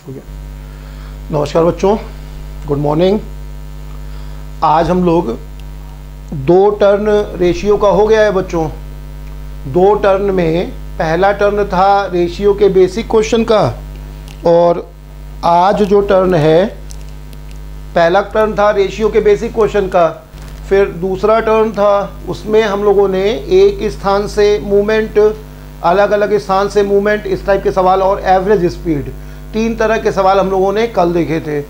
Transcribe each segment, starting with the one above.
नमस्कार बच्चों good morning आज हम लोग दो टर्न रेशियो का हो गया है बच्चों। दो टर्न में पहला टर्न था रेशियो के बेसिक क्वेश्चन का और आज जो टर्न है, पहला टर्न था रेशियो के बेसिक क्वेश्चन का। फिर दूसरा टर्न था, उसमें हम लोगों ने एक स्थान से मूवमेंट अलग अलग स्थान से मूवमेंट इस टाइप के सवाल और एवरेज स्पीड तीन तरह के सवाल हम लोगों ने कल देखे थे।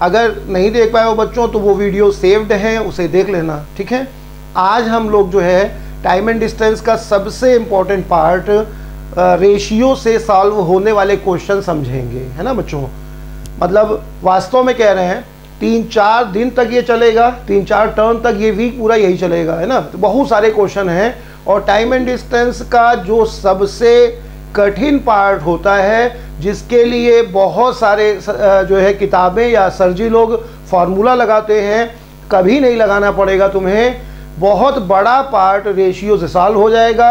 अगर नहीं देख पाए हो बच्चों तो वो वीडियो सेव्ड है, उसे देख लेना, ठीक है? आज हम लोग जो है टाइम एंड डिस्टेंस का सबसे इम्पोर्टेंट पार्ट रेशियो से सॉल्व होने वाले क्वेश्चन समझेंगे, है ना बच्चों? मतलब वास्तव में कह रहे हैं, तीन चार दिन तक ये चलेगा, तीन चार टर्न तक ये वीक पूरा यही चलेगा, है ना? तो बहुत सारे क्वेश्चन हैं, और टाइम एंड डिस्टेंस का जो सबसे कठिन पार्ट होता है जिसके लिए बहुत सारे जो है किताबें या सर्जी लोग फार्मूला लगाते हैं, कभी नहीं लगाना पड़ेगा तुम्हें। बहुत बड़ा पार्ट रेशियो से सॉल्व हो जाएगा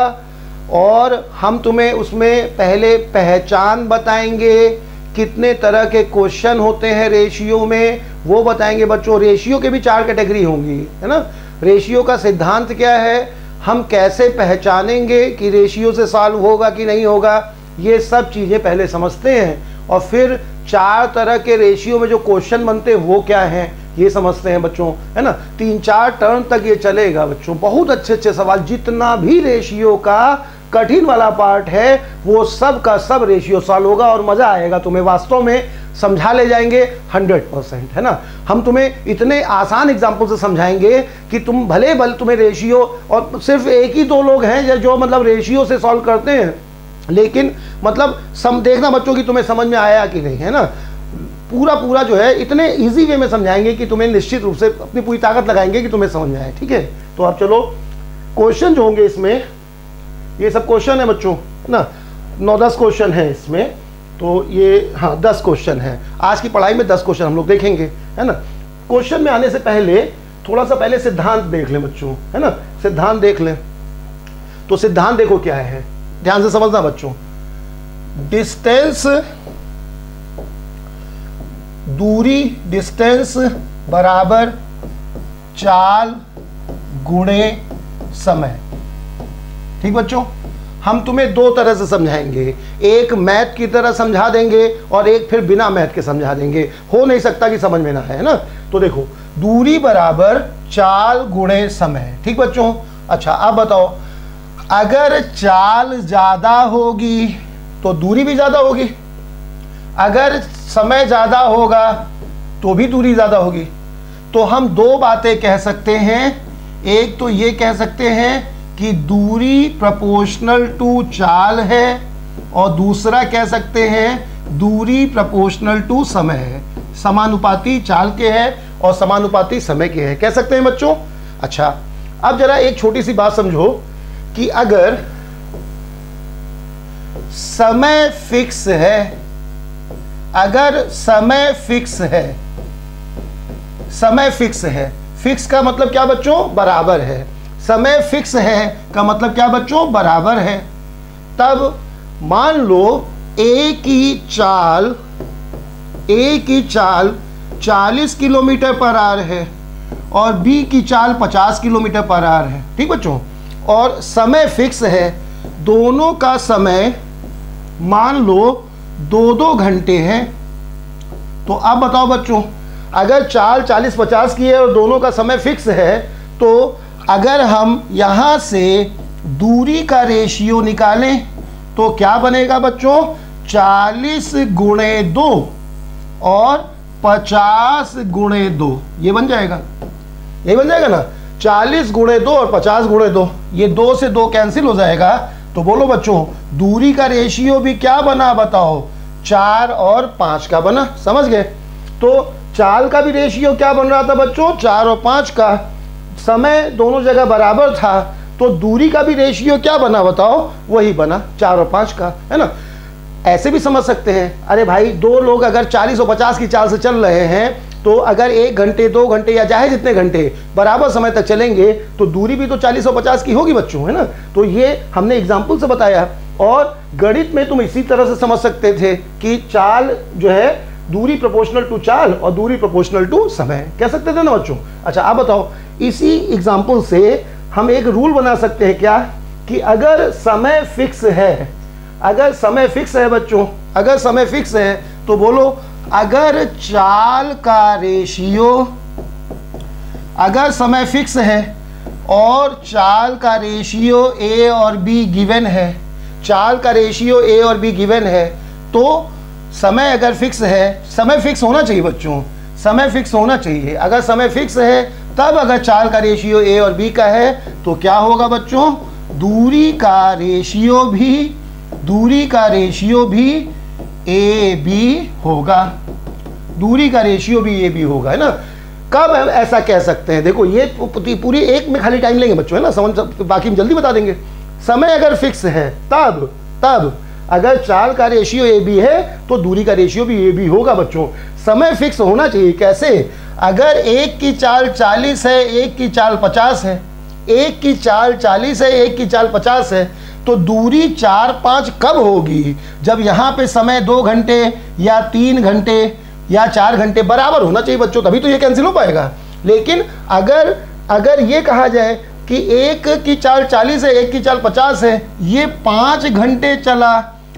और हम तुम्हें उसमें पहले पहचान बताएँगे, कितने तरह के क्वेश्चन होते हैं रेशियो में, वो बताएँगे। बच्चों रेशियो के भी चार कैटेगरी होंगी, है ना? रेशियो का सिद्धांत क्या है? हम कैसे पहचानेंगे कि रेशियो से सॉल्व होगा कि नहीं होगा? ये सब चीज़ें पहले समझते हैं और फिर चार तरह के रेशियो में जो क्वेश्चन बनते हैं, वो क्या हैं? ये समझते हैं बच्चों, है ना? तीन चार टर्न तक ये चलेगा बच्चों। बहुत अच्छे अच्छे सवाल, जितना भी रेशियो का कठिन वाला पार्ट है, वो सब का सब रेशियो सॉल्व होगा और मज़ा आएगा। तुम्हें वास्तव में समझा ले जाएँगे 100 परसेंट है ना? हम तुम्हें इतने आसान एग्ज़ाम्पल से समझाएँगे कि तुम भले भले तुम्हें रेशियो और सिर्फ़ एक ही दो लोग हैं जो मतलब रेशियो से सॉल्व करते हैं। लेकिन मतलब सम, देखना बच्चों की तुम्हें समझ में आया कि नहीं, है ना? पूरा पूरा जो है, इतने इजी वे में समझाएँगे कि तुम्हें निश्चित रूप से अपनी पूरी ताकत लगाएँगे कि तुम्हें समझ में आए, ठीक है? तो आप चलो क्वेश्चन जो होंगे इसमें, ये सब क्वेश्चन है बच्चों, है ना? नौ, दस क्वेश्चन है इसमें तो ये हाँ दस क्वेश्चन है। आज की पढ़ाई में दस क्वेश्चन हम लोग देखेंगे, है ना? क्वेश्चन में आने से पहले, थोड़ा सा पहले सिद्धांत देख लें बच्चों, है ना? सिद्धांत देख लें। तो सिद्धांत देखो क्या है? ध्यान से समझना बच्चों। डिस्टेंस दूरी डिस्टेंस बराबर चाल गुणे समय। ठीक बच्चों? हम तुम्हें दो तरह से समझाएँगे। एक मैथ की तरह समझा देंगे और एक फिर बिना मैथ के समझा देंगे। हो नहीं सकता कि समझ में ना है ना? तो देखो, दूरी बराबर चाल गुणे समय। ठीक बच्चों? अच्छा अब बताओ अगर चाल ज़्यादा होगी तो दूरी भी ज़्यादा होगी। अगर समय ज़्यादा होगा तो भी दूरी ज़्यादा होगी। तो हम दो बातें कह सकते हैं। एक तो ये कह सकते हैं कि दूरी प्रपोर्शनल टू चाल है और दूसरा कह सकते हैं दूरी प्रपोर्शनल टू समय है। समानुपाती चाल के है और समानुपाती समय के है। कह सकते हैं बच्चों? अच्छा अब जरा एक छोटी सी बात समझो। कि अगर समय फिक्स है, अगर समय फिक्स है, समय फिक्स है, फिक्स का मतलब क्या बच्चों? बराबर है। समय फिक्स है का मतलब क्या बच्चों? बराबर है। तब मान लो ए की चाल ए की चाल 40 किलोमीटर पर आर है और बी की चाल 50 किलोमीटर पर आर है। ठीक बच्चों? और समय फिक्स है, दोनों का समय, मान लो दो दो घंटे हैं। तो अब बताओ बच्चों, अगर चाल 40 50 की है और दोनों का समय फिक्स है तो अगर हम यहाँ से दूरी का रेशियो निकालें तो क्या बनेगा बच्चों? 40 गुणे दो और 50 गुणे दो। ये बन जाएगा। ये बन जाएगा ना? 40 गुणे दो और 50 गुणे दो। ये दो से दो कैंसिल हो जाएगा। तो बोलो बच्चों, दूरी का रेशियो भी क्या बना बताओ? चार और पाँच का बना। समझ गए? तो चाल का भी रेशियो क्या बन रहा था बच्चों? चार और पाँच का। समय दोनों जगह बराबर था। तो दूरी का भी रेशियो क्या बना बताओ? वही बना, चार और पाँच का, है ना? ऐसे भी समझ सकते हैं। अरे भाई, दो लोग अगर चालीस और पचास की चाल से चल रहे हैं तो अगर एक घंटे, दो घंटे या चाहे जितने घंटे बराबर समय तक चलेंगे तो दूरी भी तो चालीस और पचास की होगी बच्चों, है ना? तो ये हमने एग्ज़ाम्पल से बताया। और गणित में तुम इसी तरह से समझ सकते थे कि चाल जो है, दूरी प्रोपोर्शनल टू चाल और दूरी प्रोपोर्शनल टू समय। कह सकते थे ना बच्चों? अच्छा आप बताओ, इसी एग्ज़ाम्पल से हम एक रूल बना सकते हैं क्या? कि अगर समय फिक्स है, अगर समय फिक्स है बच्चों, अगर समय फिक्स है तो बोलो अगर चाल का रेशियो, अगर समय फिक्स है और चाल का रेशियो ए और बी गिवन है, चाल का रेशियो ए और बी गिवन है तो समय अगर फिक्स है, समय फिक्स होना चाहिए बच्चों, समय फिक्स होना चाहिए। अगर समय फिक्स है, तब अगर चाल का रेशियो ए और बी का है तो क्या होगा बच्चों? दूरी का रेशियो भी, दूरी का रेशियो भी ए बी होगा। दूरी का रेशियो भी ए बी होगा, है ना? कब हम ऐसा कह सकते हैं? देखो, ये पूरी एक में खाली टाइम लेंगे बच्चों, है ना? समझ बाकी हम जल्दी बता देंगे। समय अगर फिक्स है, तब तब अगर चाल का रेशियो ए बी है तो दूरी का रेशियो भी ए बी होगा बच्चों। समय फिक्स होना चाहिए, कैसे? अगर एक की चाल चालीस है, एक की चाल पचास है, एक की चाल चालीस है, एक की चाल पचास है तो दूरी चार पाँच कब होगी? जब यहाँ पे समय दो घंटे या तीन घंटे या चार घंटे बराबर होना चाहिए बच्चों, तभी तो ये कैंसिल हो पाएगा। लेकिन अगर अगर ये कहा जाए कि एक की चाल चालीस है, एक की चाल पचास है, ये पाँच घंटे चला,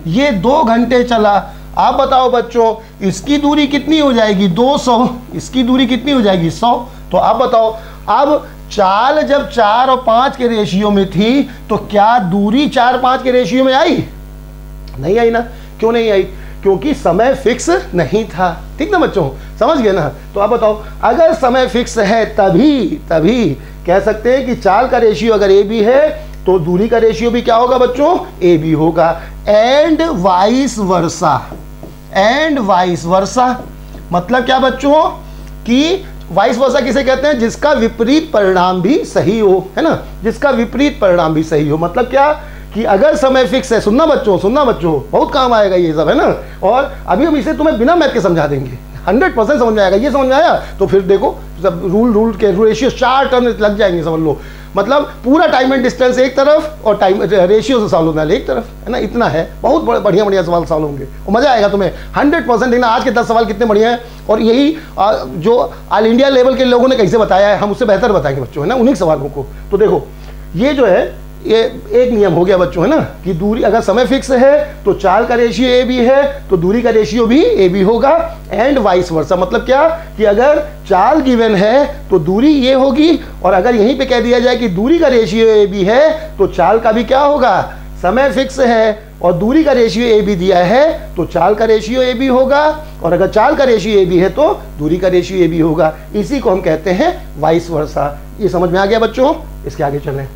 ये दो घंटे चला, आप बताओ बच्चों, इसकी दूरी कितनी हो जाएगी? 200 इसकी दूरी कितनी हो जाएगी? 100 तो आप बताओ, अब चाल जब चार और पाँच के रेशियो में थी तो क्या दूरी चार पाँच के रेशियो में आई? नहीं आई ना। क्यों नहीं आई? क्योंकि समय फिक्स नहीं था। ठीक ना बच्चों? समझ गए ना? तो आप बताओ, अगर समय फिक्स है तभी तभी कह सकते हैं कि चाल का रेशियो अगर ए बी है तो दूरी का रेशियो भी क्या होगा बच्चों? ए बी होगा। And vice versa and vice versa मतलब क्या बच्चों? कि वाइस वर्षा किसे कहते हैं? जिसका विपरीत परिणाम भी सही हो, है ना? जिसका विपरीत परिणाम भी सही हो। मतलब क्या? कि अगर समय फिक्स है, सुनना बच्चों सुनना बच्चों, बहुत काम आएगा ये सब, है ना? और अभी हम इसे तुम्हें बिना मैथ के समझा देंगे। हंड्रेड परसेंट समझ में आएगा, ये समझ में आया? तो फिर देखो, सब रूल रूल के रेशियो चार टर्न लग जाएँगे समझ लो। मतलब पूरा टाइम एंड डिस्टेंस एक तरफ़ और टाइम रेशियो से सॉल्व होना है एक तरफ़, है ना? इतना है। बहुत बढ़िया बढ़िया सवाल सॉल्व होंगे। और मज़ा आएगा तुम्हें। हंड्रेड परसेंट देखना, आज के दस सवाल कितने बढ़िया हैं। और यही जो ऑल इंडिया लेवल के लोगों ने कैसे बताया है, हम उससे बेहतर बताएँगे बच्चों, है ना? उन्हीं सवालों को। तो देखो, ये जो है ये एक नियम हो गया बच्चों, है ना? कि दूरी अगर समय फिक्स है तो चाल का रेशियो ए बी है तो दूरी का रेशियो भी ए बी होगा एंड वाइस वर्षा मतलब क्या? कि अगर चाल गिवन है तो दूरी ये होगी, और अगर यहीं पे कह दिया जाए कि दूरी का रेशियो ए बी है तो चाल का भी क्या होगा? समय फिक्स है, और दूरी का रेशियो ए बी दिया है तो चाल का रेशियो ए बी होगा, और अगर चाल का रेशियो ए बी है तो दूरी का रेशियो ए बी होगा। इसी को हम कहते हैं वाइस वर्षा ये समझ में आ गया बच्चों? इसके आगे चलें।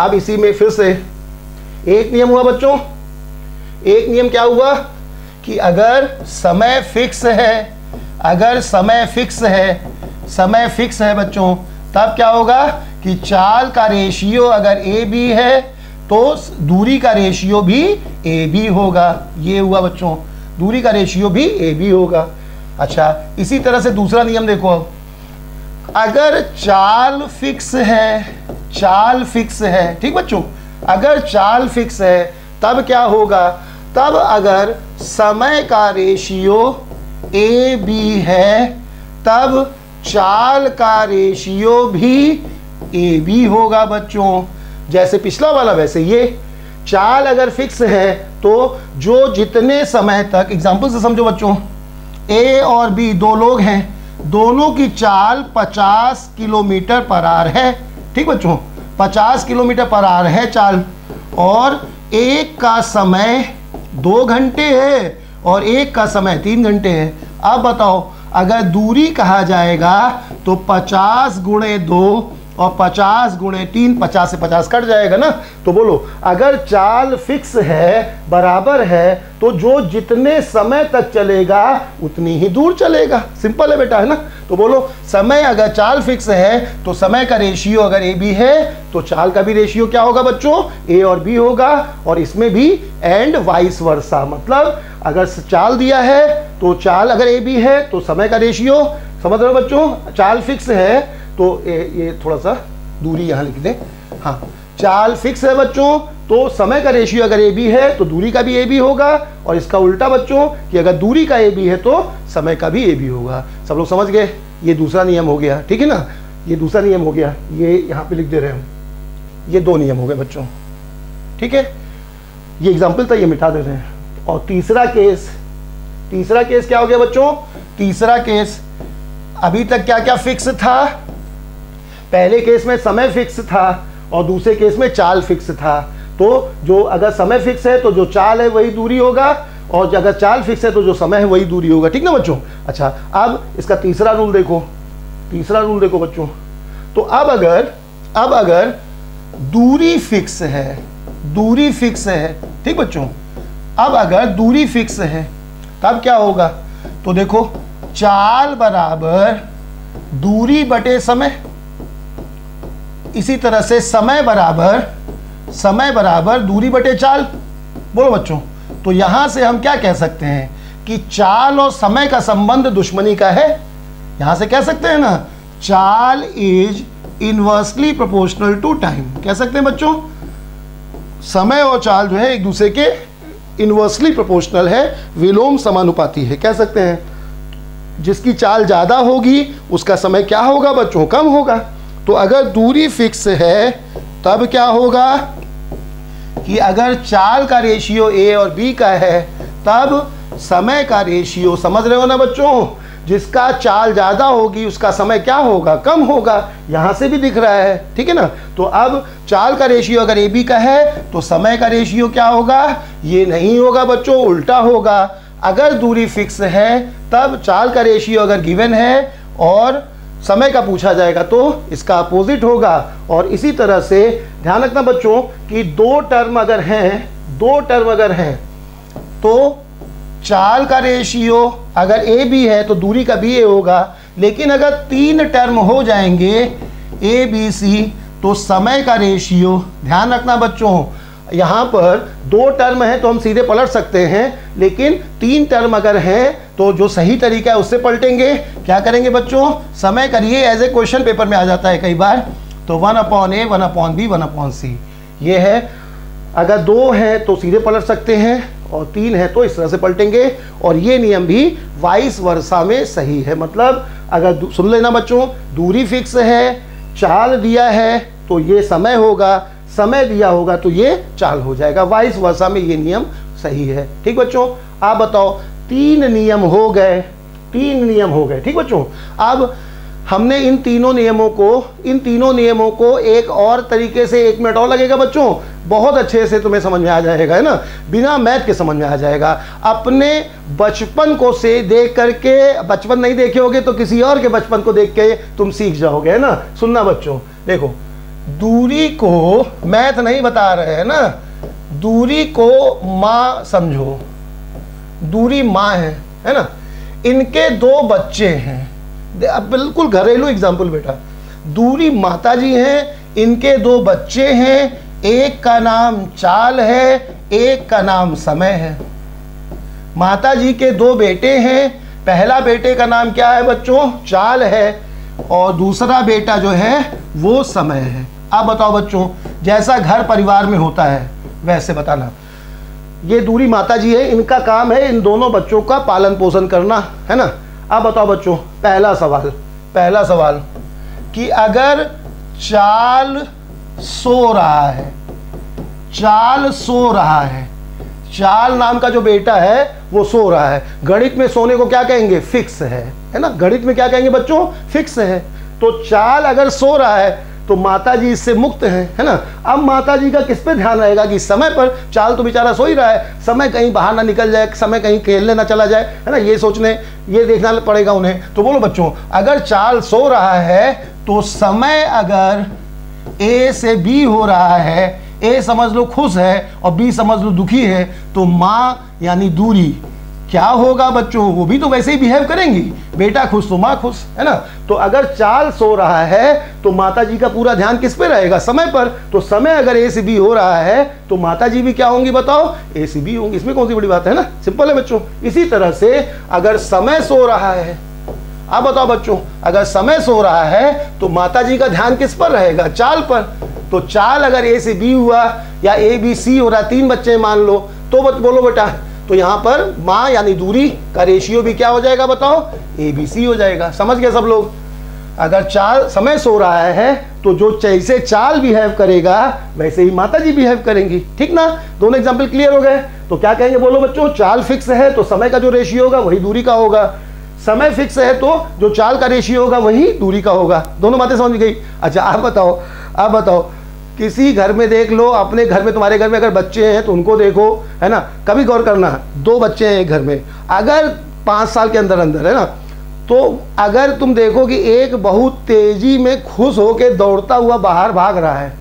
अब इसी में फिर से एक नियम हुआ बच्चों, एक नियम क्या हुआ कि अगर समय फिक्स है, अगर समय फिक्स है, समय फिक्स है बच्चों, तब क्या होगा कि चाल का रेशियो अगर ए बी है तो दूरी का रेशियो भी ए बी होगा। ये हुआ बच्चों, दूरी का रेशियो भी ए बी होगा। अच्छा इसी तरह से दूसरा नियम देखो अगर चाल फिक्स है, चाल फिक्स है, ठीक बच्चों? अगर चाल फिक्स है, तब क्या होगा? तब अगर समय का रेशियो ए बी है, तब चाल का रेशियो भी ए बी होगा बच्चों। जैसे पिछला वाला, वैसे ये। चाल अगर फिक्स है तो जो जितने समय तक एग्ज़ाम्पल से समझो बच्चों ए और बी दो लोग हैं। दोनों की चाल 50 किलोमीटर पर आर है। ठीक बच्चों 50 किलोमीटर पर आर है चाल। और एक का समय दो घंटे है और एक का समय तीन घंटे है। अब बताओ, अगर दूरी कहा जाएगा तो 50 गुणे दो और 50 गुणे तीन, पचास से 50 कट जाएगा ना? तो बोलो, अगर चाल फिक्स है, बराबर है तो जो जितने समय तक चलेगा, उतनी ही दूर चलेगा। सिंपल है बेटा, है ना? तो बोलो, समय अगर चाल फिक्स है तो समय का रेशियो अगर ए, बी है तो चाल का भी रेशियो क्या होगा बच्चों? ए और बी होगा, और इसमें भी एंड वाइस वर्षा मतलब अगर चाल दिया है तो चाल अगर ए बी है तो समय का रेशियो समझ रहे हो बच्चों? चाल फिक्स है तो ये, ये थोड़ा सा दूरी यहाँ लिख दें। हाँ चाल फिक्स है बच्चों तो समय का रेशियो अगर ए बी है तो दूरी का भी ए बी होगा और इसका उल्टा बच्चों कि अगर दूरी का ए बी है तो समय का भी ए बी होगा। सब लोग समझ गए? ये दूसरा नियम हो गया ठीक है ना? ये दूसरा नियम हो गया। ये यहाँ पे लिख दे रहे हैं ये दो नियम हो गए बच्चों ठीक है? ये एग्ज़ाम्पल था ये मिटा दे रहे हैं। और तीसरा केस तीसरा केस क्या हो गया बच्चों? तीसरा केस, अभी तक क्या क्या फिक्स था? पहले केस में समय फिक्स था और दूसरे केस में चाल फिक्स था। तो जो अगर समय फिक्स है तो जो चाल है वही दूरी होगा और अगर चाल फिक्स है तो जो समय है वही दूरी होगा। ठीक ना बच्चों? अच्छा अब इसका तीसरा रूल देखो। तीसरा रूल देखो बच्चों। तो अब अगर अब अगर दूरी फिक्स है, दूरी फिक्स है, ठीक बच्चों? अब अगर दूरी फिक्स है, तब क्या होगा? तो देखो, चाल बराबर दूरी बटे समय। इसी तरह से समय बराबर समय बराबर दूरी बटे चाल। बोलो बच्चों तो यहाँ से हम क्या कह सकते हैं कि चाल और समय का संबंध दुश्मनी का है। यहाँ से कह सकते हैं ना, चाल is inversely proportional to time कह सकते हैं बच्चों, समय और चाल जो है एक दूसरे के इनवर्सली प्रोपोर्शनल है, विलोम समानुपाती है। कह सकते हैं, जिसकी चाल ज़्यादा होगी, उसका समय क्या होगा? बच्चों, कम होगा। तो अगर दूरी फिक्स है, तब क्या होगा? कि अगर चाल का रेशियो ए और बी का है, तब समय का रेशियो समझ रहे हो ना बच्चों? जिसका चाल ज़्यादा होगी, उसका समय क्या होगा? कम होगा। यहाँ से भी दिख रहा है, ठीक है ना? तो अब चाल का रेशियो अगर ए बी का है तो समय का रेशियो क्या होगा? ये नहीं होगा बच्चों, उल्टा होगा। अगर दूरी फिक्स है, तब चाल का रेशियो अगर गिवन है और समय का पूछा जाएगा तो इसका अपोजिट होगा। और इसी तरह से ध्यान रखना बच्चों कि दो टर्म अगर हैं, दो टर्म अगर हैं तो चाल का रेशियो अगर ए बी है तो दूरी का बी ए होगा, लेकिन अगर तीन टर्म हो जाएँगे, ए, बी, सी तो समय का रेशियो ध्यान रखना बच्चों, यहाँ पर दो टर्म है तो हम सीधे पलट सकते हैं, लेकिन तीन टर्म अगर हैं तो जो सही तरीका है उससे पलटेंगे। क्या करेंगे बच्चों? समय करिए एज ए क्वेश्चन पेपर में आ जाता है कई बार। तो one upon A one upon B one upon C ये है, अगर दो हैं तो सीधे पलट सकते हैं। और तीन है तो इस तरह से पलटेंगे। और ये नियम भी वाइस वर्षा में सही है। मतलब अगर सुन लेना बच्चों, दूरी फिक्स है, चाल दिया है तो ये समय होगा, समय दिया होगा तो ये चाल हो जाएगा। वाइस वर्षा में ये नियम सही है। ठीक बच्चों, आप बताओ, तीन नियम हो गए, तीन नियम हो गए। ठीक बच्चों, अब हमने इन तीनों नियमों को, इन तीनों नियमों को एक और तरीके से, एक मिनट और लगेगा बच्चों। बहुत अच्छे से तुम्हें समझ में आ जाएगा, है ना? बिना मैथ के समझ में आ जाएगा। अपने बचपन को से देख करके, बचपन नहीं देखे होगे तो किसी और के बचपन को देख के तुम सीख जाओगे, है ना? सुनना बच्चों, देखो, दूरी को मैथ नहीं बता रहे हैं ना? दूरी को माँ समझो। दूरी माँ है है ना? इनके दो बच्चे हैं। अब बिल्कुल घरेलू एग्ज़ाम्पल बेटा। दूरी माता जी हैं, इनके दो बच्चे हैं, एक का नाम चाल है, एक का नाम समय है। माता जी के दो बेटे हैं, पहला बेटे का नाम क्या है बच्चों? चाल है, और दूसरा बेटा जो है, वो समय है। आप बताओ बच्चों, जैसा घर परिवार में होता है, वैसे बताना। ये दूरी माता जी है, इनका काम है इन दोनों बच्चों का पालन पोषण करना, है ना? अब बताओ बच्चों, पहला सवाल पहला सवाल कि अगर चाल सो रहा है, चाल सो रहा है, चाल नाम का जो बेटा है, वो सो रहा है। गणित में सोने को क्या कहेंगे? फिक्स है। है ना? गणित में क्या कहेंगे बच्चों? फिक्स है। तो चाल अगर सो रहा है तो माता जी इससे मुक्त हैं, है ना? अब माता जी का किस पे ध्यान रहेगा कि समय पर चाल तो बेचारा सो ही रहा है, समय कहीं बाहर ना निकल जाए, समय कहीं खेलने ना चला जाए, है ना? ये सोचने, ये देखना पड़ेगा उन्हें। तो बोलो बच्चों, अगर चाल सो रहा है तो समय अगर ए से बी हो रहा है ए समझ लो खुश है और बी समझ लो दुखी है तो माँ यानी दूरी क्या होगा बच्चों? वो भी तो वैसे ही बिहेव करेंगी। बेटा खुश तो माँ खुश, है ना? तो अगर चाल सो रहा है तो माता जी का पूरा ध्यान किस पे रहेगा? समय पर। तो समय अगर ए सी बी हो रहा है तो माता जी भी क्या होंगी बताओ? ए सी बी होंगी। इसमें कौन सी बड़ी बात है ना? सिंपल है बच्चों। इसी तरह से अगर समय सो रहा है, आप बताओ बच्चों, अगर समय सो रहा है तो माता जी का ध्यान किस पर रहेगा? चाल पर। तो चाल अगर ए से बी हुआ या ए बी सी हो रहा, तीन बच्चे मान लो तो बोलो बेटा। तो यहाँ पर माँ यानी दूरी का रेशियो भी क्या हो जाएगा बताओ? ए बी सी हो जाएगा। समझ गए सब लोग? अगर चाल, समय सो रहा है तो जो जैसे चाल बिहेव करेगा, वैसे ही माता जी बिहेव करेंगी। ठीक ना? दोनों एग्ज़ाम्पल क्लियर हो गए? तो क्या कहेंगे बोलो बच्चों? चाल फिक्स है तो समय का जो रेशियो होगा, वही दूरी का होगा। समय फिक्स है तो जो चाल का रेशियो होगा, वही दूरी का होगा। दोनों बातें समझ गई? अच्छा आप बताओ आप बताओ। किसी घर में देख लो, अपने घर में, तुम्हारे घर में अगर बच्चे हैं तो उनको देखो, है ना? कभी गौर करना, दो बच्चे हैं एक घर में। अगर पाँच साल के अंदर अंदर, है ना? तो अगर तुम देखो कि एक बहुत तेज़ी में खुश होकर दौड़ता हुआ बाहर भाग रहा है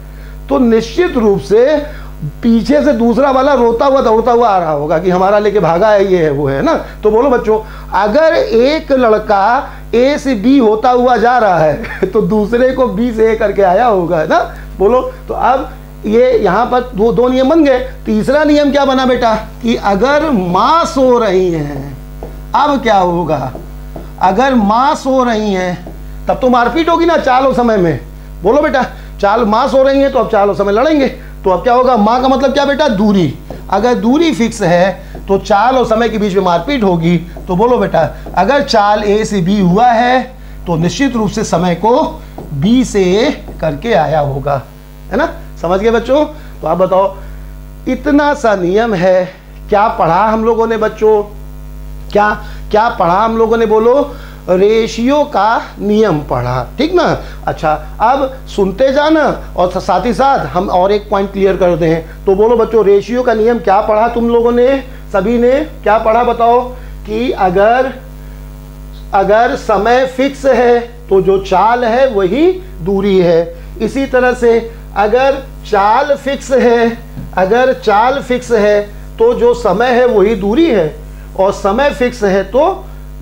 तो निश्चित रूप से पीछे से दूसरा वाला रोता हुआ, दौड़ता हुआ आ रहा होगा कि हमारा लेके भागा है, ये है, वो है ना? तो बोलो बच्चों, अगर एक लड़का ए से बी होता हुआ जा रहा है तो दूसरे को बी से ए करके आया होगा, है ना? बोलो तो अब ये यहाँ पर दो दो नियम बन गए। तीसरा नियम क्या बना बेटा? कि अगर माँ सो रही हैं, अब क्या होगा? अगर माँ सो रही हैं, तब तो मारपीट होगी ना चालो समय में। बोलो बेटा, चाल माँ सो रही हैं तो अब चालो समय लड़ेंगे। तो अब क्या होगा? माँ का मतलब क्या बेटा? दूरी। अगर दूरी फिक्स है तो चाल और समय के बीच में मारपीट होगी। तो बोलो बेटा, अगर चाल ए से बी हुआ है तो निश्चित रूप से समय को बी से ए करके आया होगा। है ना? समझ गए बच्चों? तो आप बताओ, इतना सा नियम है, क्या पढ़ा हम लोगों ने बच्चों? क्या क्या पढ़ा हम लोगों ने बोलो? रेशियो का नियम पढ़ा, ठीक ना? अच्छा अब सुनते जाना और साथ ही साथ हम और एक पॉइंट क्लियर कर दें। तो बोलो बच्चों, रेशियो का नियम क्या पढ़ा तुम लोगों ने? सभी ने क्या पढ़ा बताओ? कि अगर अगर समय फिक्स है तो जो चाल है वही दूरी है। इसी तरह से अगर चाल फिक्स है, अगर चाल फिक्स है तो जो समय है वही दूरी है। और समय फिक्स है तो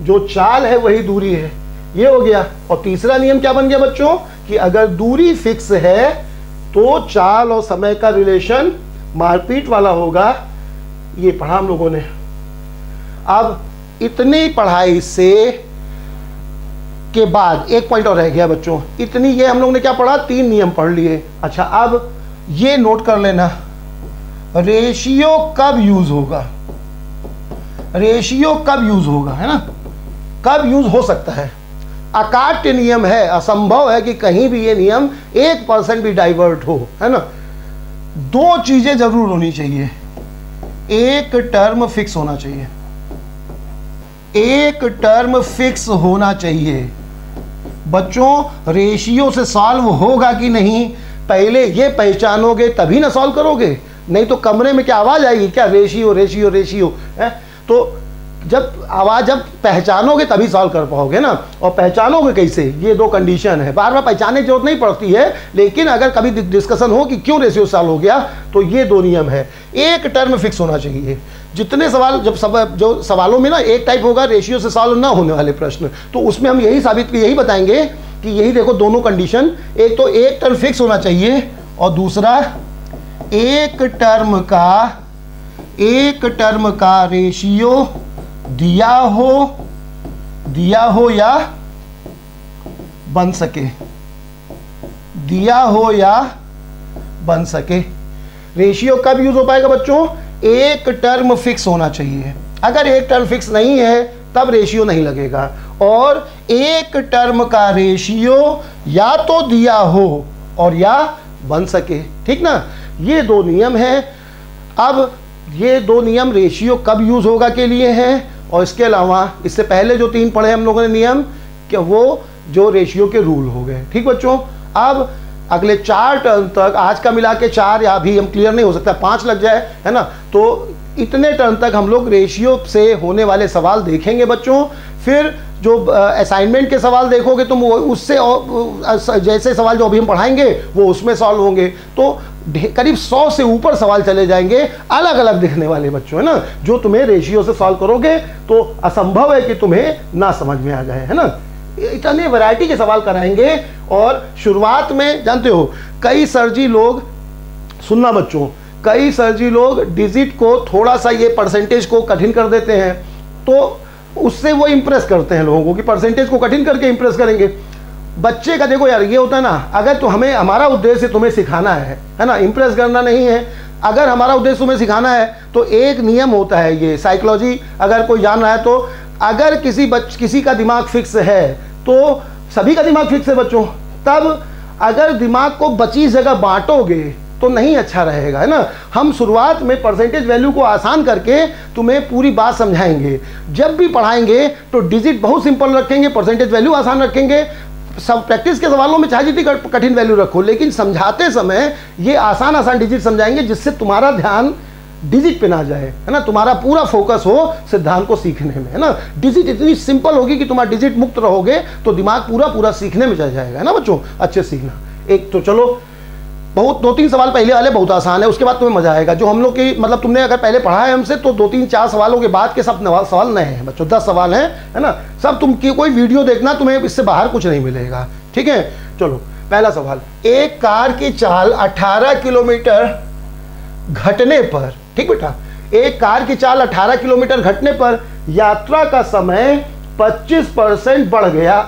जो चाल है वही दूरी है। ये हो गया। और तीसरा नियम क्या बन गया बच्चों? कि अगर दूरी फिक्स है तो चाल और समय का रिलेशन मारपीट वाला होगा। ये पढ़ा हम लोगों ने। अब इतनी पढ़ाई से के बाद, एक पॉइंट और रह गया बच्चों, इतनी ये हम लोग ने क्या पढ़ा? तीन नियम पढ़ लिए। अच्छा अब ये नोट कर लेना। रेशियो कब यूज़ होगा? रेशियो कब यूज़ होगा, है ना? कब यूज़ हो सकता है? अकाट्य नियम है, असंभव है कि कहीं भी ये नियम एक परसेंट भी डाइवर्ट हो, है ना? दो चीज़ें ज़रूर होनी चाहिए। एक टर्म फिक्स होना चाहिए। एक टर्म फिक्स होना चाहिए। बच्चों रेशियो से सॉल्व होगा कि नहीं? पहले ये पहचानोगे, तभी ना सॉल्व करोगे। नहीं तो कमरे में क्या आवाज़ आएगी? क्या रेशियो रेशियो रेशियो है? तो जब आवाज़ जब पहचानोगे तभी सॉल्व कर पाओगे ना। और पहचानोगे कैसे? ये दो कंडीशन है। बार बार पहचानने की ज़रूरत नहीं पड़ती है, लेकिन अगर कभी डिस्कशन हो कि क्यों रेशियो सॉल्व हो गया तो ये दो नियम है। एक टर्म फिक्स होना चाहिए। जितने सवाल, जब सब, जो सवालों में ना एक टाइप होगा रेशियो से सॉल्व ना होने वाले प्रश्न तो उसमें हम यही साबित, यही बताएँगे कि यही देखो दोनों कंडीशन एक तो एक टर्म फिक्स होना चाहिए, और दूसरा एक टर्म का, एक टर्म का रेशियो दिया हो दिया हो या बन सके। दिया हो या बन सके। रेशियो कब यूज़ हो पाएगा बच्चों? एक टर्म फिक्स होना चाहिए। अगर एक टर्म फिक्स नहीं है, तब रेशियो नहीं लगेगा। और एक टर्म का रेशियो या तो दिया हो और या बन सके। ठीक ना? ये दो नियम हैं। अब ये दो नियम रेशियो कब यूज़ होगा के लिए हैं? और इसके अलावा, इससे पहले जो तीन पढ़े हम लोगों ने नियम, कि वो जो रेशियो के रूल हो गए। ठीक बच्चों? अब अगले चार टर्न तक, आज का मिला के चार, या अभी हम क्लियर नहीं हो सकता, पाँच लग जाए, है ना? तो इतने टर्न तक हम लोग रेशियो से होने वाले सवाल देखेंगे बच्चों। फिर जो असाइनमेंट के सवाल देखोगे तुम वो उससे जैसे सवाल जो अभी हम पढ़ाएँगे, वो उसमें सॉल्व होंगे। तो करीब सौ से ऊपर सवाल चले जाएँगे अलग अलग दिखने वाले बच्चों, है ना? जो तुम्हें रेशियो से सॉल्व करोगे तो असंभव है कि तुम्हें ना समझ में आ जाए, है ना? इतने वैरायटी के सवाल कराएँगे, और शुरुआत में, जानते हो, कई सर्जी लोग, सुनना बच्चों कई सर्जी लोग डिजिट को थोड़ा सा ये परसेंटेज को कठिन कर देते हैं। तो उससे वो इंप्रेस करते हैं लोगों को कि परसेंटेज को कठिन करके इंप्रेस करेंगे। बच्चे का देखो यार, ये होता है ना, अगर तो हमें, हमारा उद्देश्य तुम्हें सिखाना है है ना? इंप्रेस करना नहीं है। अगर हमारा उद्देश्य तुम्हें सिखाना है तो एक नियम होता है ये साइकोलॉजी अगर कोई जान रहा है तो अगर किसी बच, किसी का दिमाग फिक्स है तो सभी का दिमाग फिक्स है बच्चों। तब अगर दिमाग को बची जगह बांटोगे तो नहीं अच्छा रहेगा, है ना? हम शुरुआत में परसेंटेज वैल्यू को आसान करके तुम्हें पूरी बात समझाएँगे। जब भी पढ़ाएँगे तो डिजिट बहुत सिंपल रखेंगे परसेंटेज वैल्यू आसान रखेंगे। सब प्रैक्टिस के सवालों में चाहे जितनी कठिन वैल्यू रखो, लेकिन समझाते समय ये आसान आसान डिजिट समझाएँगे जिससे तुम्हारा ध्यान डिजिट पे ना जाए, है ना? तुम्हारा पूरा फोकस हो सिद्धांत को सीखने में, है ना? डिजिट इतनी सिंपल होगी कि तुम्हारा डिजिट मुक्त रहोगे तो दिमाग पूरा पूरा सीखने में चल जाएगा, है ना बच्चों? अच्छे सीखना। एक तो चलो बहुत दो तीन सवाल पहले वाले बहुत आसान है, उसके बाद तुम्हें मज़ा आएगा। जो हम लोग की मतलब तुमने अगर पहले पढ़ा है हमसे तो दो तीन चार सवालों के बाद के सब सवाल नए हैं। बच्चों, दस सवाल हैं, है ना? सब तुम की कोई वीडियो देखना, तुम्हें इससे बाहर कुछ नहीं मिलेगा। ठीक है? चलो, पहला सवाल। एक कार की चाल 18 किलोमीटर घटने पर, ठीक बेटा? एक कार की चाल 18 किलोमीटर घटने पर यात्रा का समय 25 परसेंट बढ़ गया।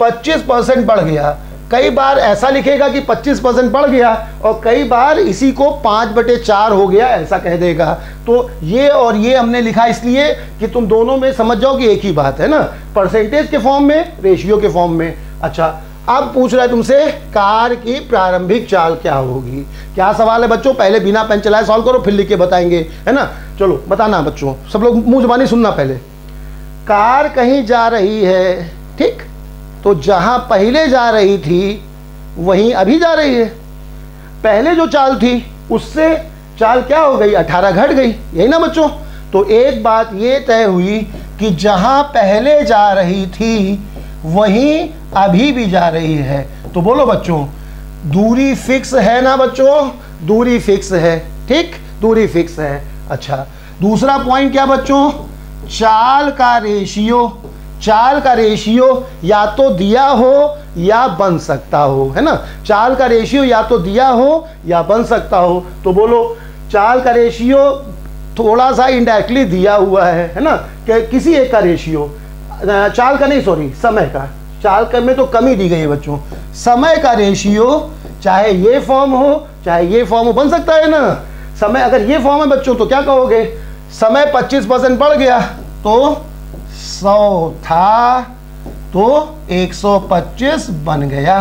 25 परसेंट बढ़ गया। कई बार ऐसा लिखेगा कि 25 परसेंट बढ़ गया और कई बार इसी को पाँच बटे चार हो गया, ऐसा कह देगा। तो ये और ये हमने लिखा इसलिए कि तुम दोनों में समझ जाओ कि एक ही बात है ना। परसेंटेज के फॉर्म में रेशियो के फॉर्म में। अच्छा अब पूछ रहा है तुमसे, कार की प्रारंभिक चाल क्या होगी? क्या सवाल है बच्चों? पहले बिना पेन चलाए सॉल्व करो, फिर लिख के बताएँगे, है ना? चलो, बताना बच्चों, सब लोग मुँह जबानी सुनना पहले। कार कहीं जा रही है, ठीक? तो जहाँ पहले जा रही थी, वहीं अभी जा रही है। पहले जो चाल थी, उससे चाल क्या हो गई? अठारह घट गई। यही ना बच्चों? तो एक बात ये तय हुई कि जहाँ पहले जा रही थी, वहीं अभी भी जा रही है। तो बोलो बच्चों, दूरी फिक्स है ना बच्चों? दूरी फिक्स है। ठीक? दूरी फिक्स है। अच्छा दूसरा पॉइंट क्या बच्चों? चाल का रेशियो चाल का रेशियो या तो दिया हो या बन सकता हो, है ना? चाल का रेशियो या तो दिया हो या बन सकता हो। तो बोलो, चाल का रेशियो थोड़ा सा इंडायरेक्टली दिया हुआ है है ना? कि किसी एक का रेशियो। चाल का नहीं सॉरी समय का। चाल का में तो कमी दी गई है बच्चों। समय का रेशियो, चाहे ये फॉर्म हो, चाहे ये फॉर्म हो, बन सकता है ना? समय, अगर ये फॉर्म है बच्चों तो क्या कहोगे? समय 25 परसेंट बढ़ गया तो सौ था तो 125 बन गया।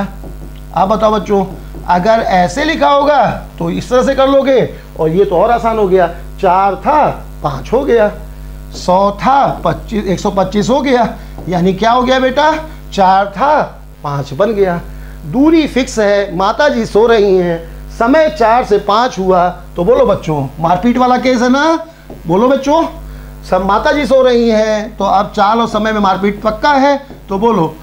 अब बताओ बच्चों, अगर ऐसे लिखा होगा तो इस तरह से कर लोगे और ये तो और आसान हो गया। चार था, पाँच हो गया। सौ था, पच्चीस, एक सौ पच्चीस हो गया। यानी क्या हो गया बेटा? चार था, पाँच बन गया। दूरी फिक्स है माता जी सो रही हैं। समय चार से पाँच हुआ। तो बोलो बच्चों, मारपीट वाला केस है ना? बोलो बच्चों। सब माता जी सो रही हैं तो अब चाल और समय में मारपीट पक्का है? तो बोलो,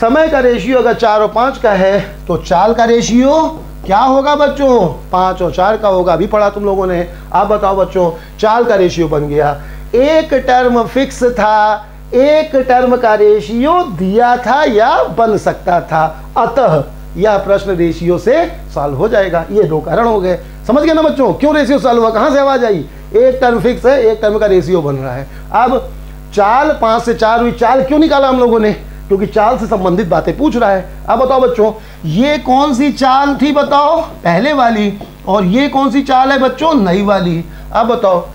समय का रेशियो अगर चार और पाँच का है तो चाल का रेशियो क्या होगा बच्चों? पाँच और चार का होगा, अभी पढ़ा तुम लोगों ने। आप बताओ बच्चों, चाल का रेशियो बन गया। एक टर्म फिक्स था, एक टर्म का रेशियो दिया था या बन सकता था? अतः यह प्रश्न रेशियो से सॉल्व हो जाएगा। ये दो कारण हो गए। समझ गए ना बच्चों? क्यों रेशियो सॉल्व हुआ? कहाँ से आवाज़ आई? एक टर्म फिक्स है, एक टर्म का रेशियो बन रहा है। अब चाल पाँच से चार हुई, चाल क्यों निकाला हम लोगों ने? क्योंकि चाल से संबंधित बातें पूछ रहा है। अब बताओ बच्चों, ये कौन सी चाल थी बताओ? पहले वाली। और ये कौन सी चाल है बच्चों? नई वाली। अब बताओ,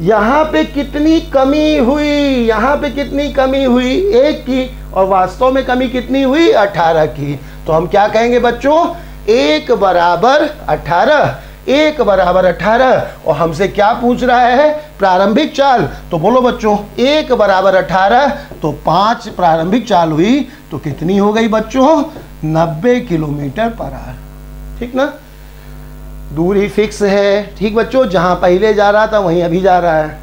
यहाँ पे कितनी कमी हुई? यहाँ पे कितनी कमी हुई? एक की। और वास्तव में कमी कितनी हुई? अठारह की। तो हम क्या कहेंगे बच्चों? एक बराबर अठारह। एक बराबर अठारह। और हमसे क्या पूछ रहा है? प्रारंभिक चाल। तो बोलो बच्चों, एक बराबर अठारह तो पाँच प्रारंभिक चाल हुई। तो कितनी हो गई बच्चों? नब्बे किलोमीटर पर आवर। ठीक ना? दूरी फिक्स है। ठीक बच्चों, जहाँ पहले जा रहा था, वहीं अभी जा रहा है।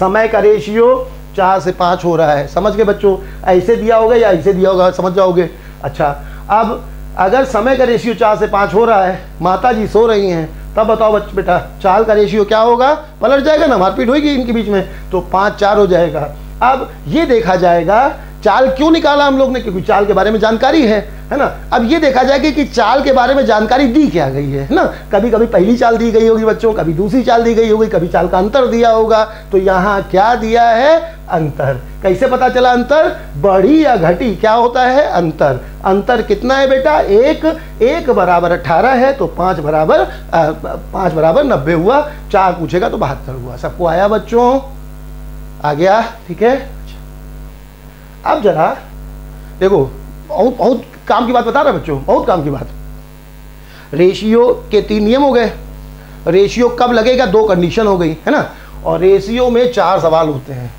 समय का रेशियो चार से पाँच हो रहा है। समझ गए बच्चों? ऐसे दिया होगा या ऐसे दिया होगा? समझ जाओगे? अच्छा अब अगर समय का रेशियो चार से पाँच हो रहा है माता जी सो रही हैं। तब बताओ बच्चे बेटा, चाल का रेशियो क्या होगा? पलट जाएगा ना, मारपीट होगी इनके बीच में? तो पाँच चार हो जाएगा। अब ये देखा जाएगा चाल क्यों निकाला हम लोग ने? क्योंकि चाल के बारे में जानकारी है है ना? अब ये देखा जाए कि, कि चाल के बारे में जानकारी दी क्या गई है ना? कभी कभी पहली चाल दी गई होगी बच्चों कभी दूसरी चाल दी गई होगी कभी चाल का अंतर दिया होगा। तो यहाँ क्या दिया है? अंतर। कैसे पता चला अंतर? बढ़ी या घटी? क्या होता है? अंतर। अंतर कितना है बेटा? एक एक बराबर अठारह है तो पाँच बराबर पाँच बराबर नब्बे हुआ। चार पूछेगा तो बहत्तर हुआ। सबको आया बच्चों? आ गया? ठीक है? अब जरा, देखो, बहुत बहुत काम की बात बता रहा बच्चों, बहुत काम की बात। रेशियो के तीन नियम हो गए। रेशियो कब लगेगा? दो कंडीशन हो गई, है ना? और रेशियो में चार सवाल होते हैं।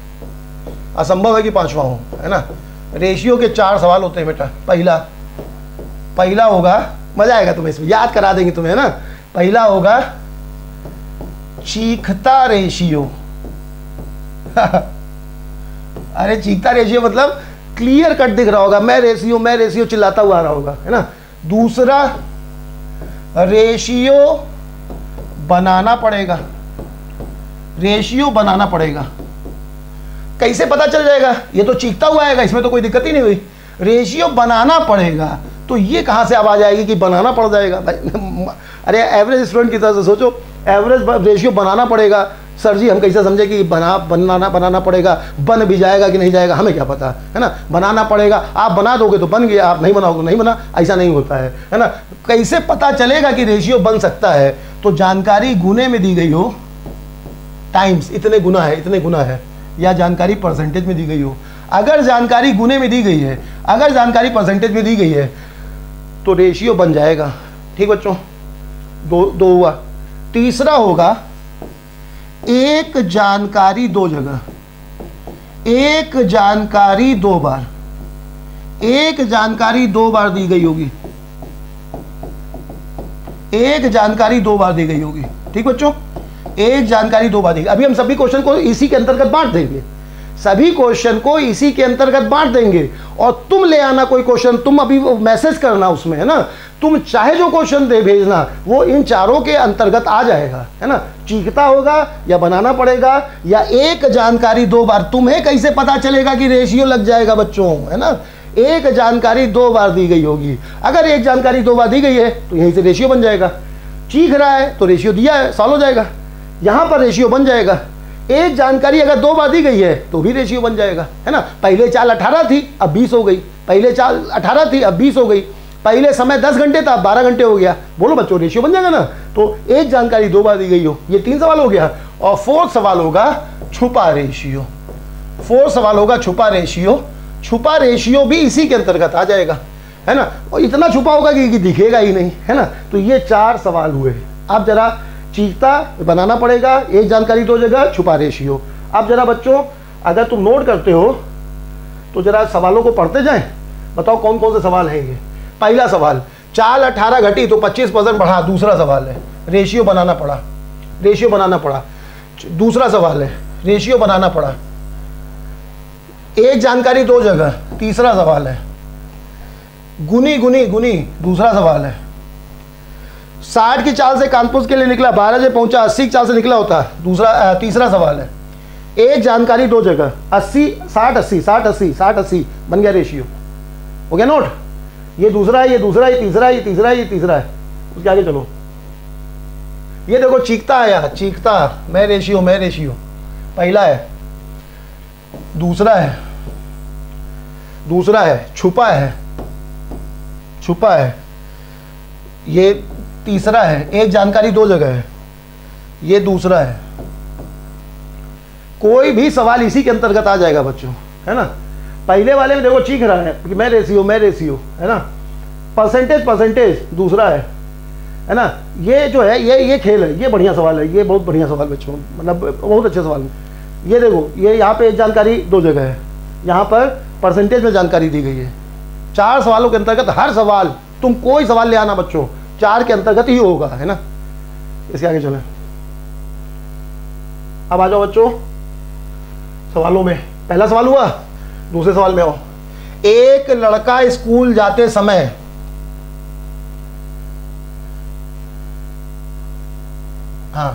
असंभव है कि पांचवा हो, है ना? रेशियो के चार सवाल होते हैं बेटा, पहला। पहला होगा, मज़ा आएगा तुम्हें इसमें, याद करा देंगे तुम्हें, है ना? पहला होगा, चीखता रेशियो। अरे चीखता रेशियो मतलब क्लियर कट दिख रहा होगा। मैं रेशियो मैं रेशियो चिल्लाता हुआ आ रहा होगा, है ना? दूसरा, रेशियो बनाना पड़ेगा। रेशियो बनाना पड़ेगा। कैसे पता चल जाएगा? ये तो चीखता हुआ आएगा, इसमें तो कोई दिक्कत ही नहीं हुई। रेशियो बनाना पड़ेगा तो ये कहाँ से आवाज़ आएगी कि बनाना पड़ जाएगा? अरे एवरेज स्टूडेंट की तरह से सोचो एवरेज रेशियो बनाना पड़ेगा। सर जी, हम कैसे समझे कि बना, बनाना बनाना पड़ेगा? बन भी जाएगा कि नहीं जाएगा? हमें क्या पता, है ना? बनाना पड़ेगा। आप बना दोगे तो बन गया, आप नहीं बनाओगे तो नहीं बना। ऐसा नहीं होता है है ना? कैसे पता चलेगा कि रेशियो बन सकता है? तो जानकारी गुने में दी गई हो। टाइम्स, इतने गुना है, इतने गुना है। या जानकारी परसेंटेज में दी गई हो। अगर जानकारी गुने में दी गई है, अगर जानकारी परसेंटेज में दी गई है तो रेशियो बन जाएगा। ठीक बच्चों? दो दो हुआ। तीसरा होगा एक जानकारी दो जगह, एक जानकारी दो बार, एक जानकारी दो बार दी गई होगी, एक जानकारी दो बार दी गई होगी, ठीक बच्चों? एक जानकारी दो बार दी अभी हम सभी क्वेश्चन को इसी के अंतर्गत बांट देंगे। सभी क्वेश्चन को इसी के अंतर्गत बांट देंगे। और तुम ले आना कोई क्वेश्चन तुम अभी मैसेज करना उसमें, है ना? तुम चाहे जो क्वेश्चन दे भेजना, वो इन चारों के अंतर्गत आ जाएगा, है ना? चीखता होगा या बनाना पड़ेगा या एक जानकारी दो बार, तुम्हें कैसे पता चलेगा कि रेशियो लग जाएगा बच्चों, है ना? एक जानकारी दो बार दी गई होगी। अगर एक जानकारी दो बार दी गई है तो यहीं से रेशियो बन जाएगा। चीख रहा है तो रेशियो दिया है सॉल्व हो जाएगा। यहाँ पर रेशियो बन जाएगा। एक जानकारी अगर दो बार दी गई है तो भी रेशियो बन जाएगा, है ना? पहले चाल अठारह थी, अब बीस हो गई। पहले चाल अठारह थी, अब बीस हो गई। पहले समय दस घंटे था बारह घंटे हो गया। बोलो बच्चों, रेशियो बन जाएगा ना? तो एक जानकारी दो बार दी गई हो, ये तीन सवाल हो गया। और फोर्थ सवाल होगा, छुपा रेशियो। फोर्थ सवाल होगा, छुपा रेशियो। छुपा रेशियो भी इसी के अंतर्गत आ जाएगा, है ना? और इतना छुपा होगा कि दिखेगा ही नहीं, है ना? तो ये चार सवाल हुए। आप जरा चीखता, बनाना पड़ेगा, एक जानकारी दो जगह छुपा रेशियो अब जरा बच्चों, अगर तुम नोट करते हो तो जरा सवालों को पढ़ते जाएँ। बताओ कौन कौन से सवाल हैं ये? पहला सवाल, चाल अठारह घटी तो पच्चीस परसेंट बढ़ा, दूसरा सवाल है, रेशियो बनाना पड़ा। रेशियो बनाना पड़ा। दूसरा सवाल है, रेशियो बनाना पड़ा। एक जानकारी दो जगह तीसरा सवाल है। गुनी गुनी गुनी, दूसरा सवाल है। साठ की चाल से कानपुर के लिए निकला, बारह से पहुँचा, अस्सी की चाल से निकला होता। दूसरा तीसरा सवाल है। एक जानकारी दो जगह, अस्सी, साठ अस्सी साठ अस्सी साठ अस्सी, बन गया रेशियो। हो गया नोट? ये दूसरा है, ये दूसरा ये तीसरा है, ये तीसरा है, ये तीसरा है। उसके आगे चलो। ये देखो, चीखता है यार, चीखता। मैं रेशियो मैं रेशियो। पहला है, दूसरा है दूसरा है, छुपा है छुपा है। ये तीसरा है। एक जानकारी दो जगह है। ये दूसरा है। कोई भी सवाल इसी के अंतर्गत आ जाएगा बच्चों, है ना? पहले वाले में देखो, चीख रहा है कि मैं रेसियो मैं रेसियो है ना? परसेंटेज परसेंटेज, दूसरा है। है ना? ये जो है, ये ये खेल है, ये बढ़िया सवाल है, ये बहुत बढ़िया सवाल बच्चों मतलब बहुत अच्छे सवाल है। ये देखो, ये यहाँ पे एक जानकारी दो जगह है। यहाँ पर परसेंटेज में जानकारी दी गई है। चार सवालों के अंतर्गत हर सवाल, तुम कोई सवाल ले आना बच्चों। चार के अंतर्गत ही होगा, है ना? इसके आगे चले। अब आ जाओ बच्चों, सवालों में। पहला सवाल हुआ, दूसरे सवाल में आओ। एक लड़का स्कूल जाते समय हाँ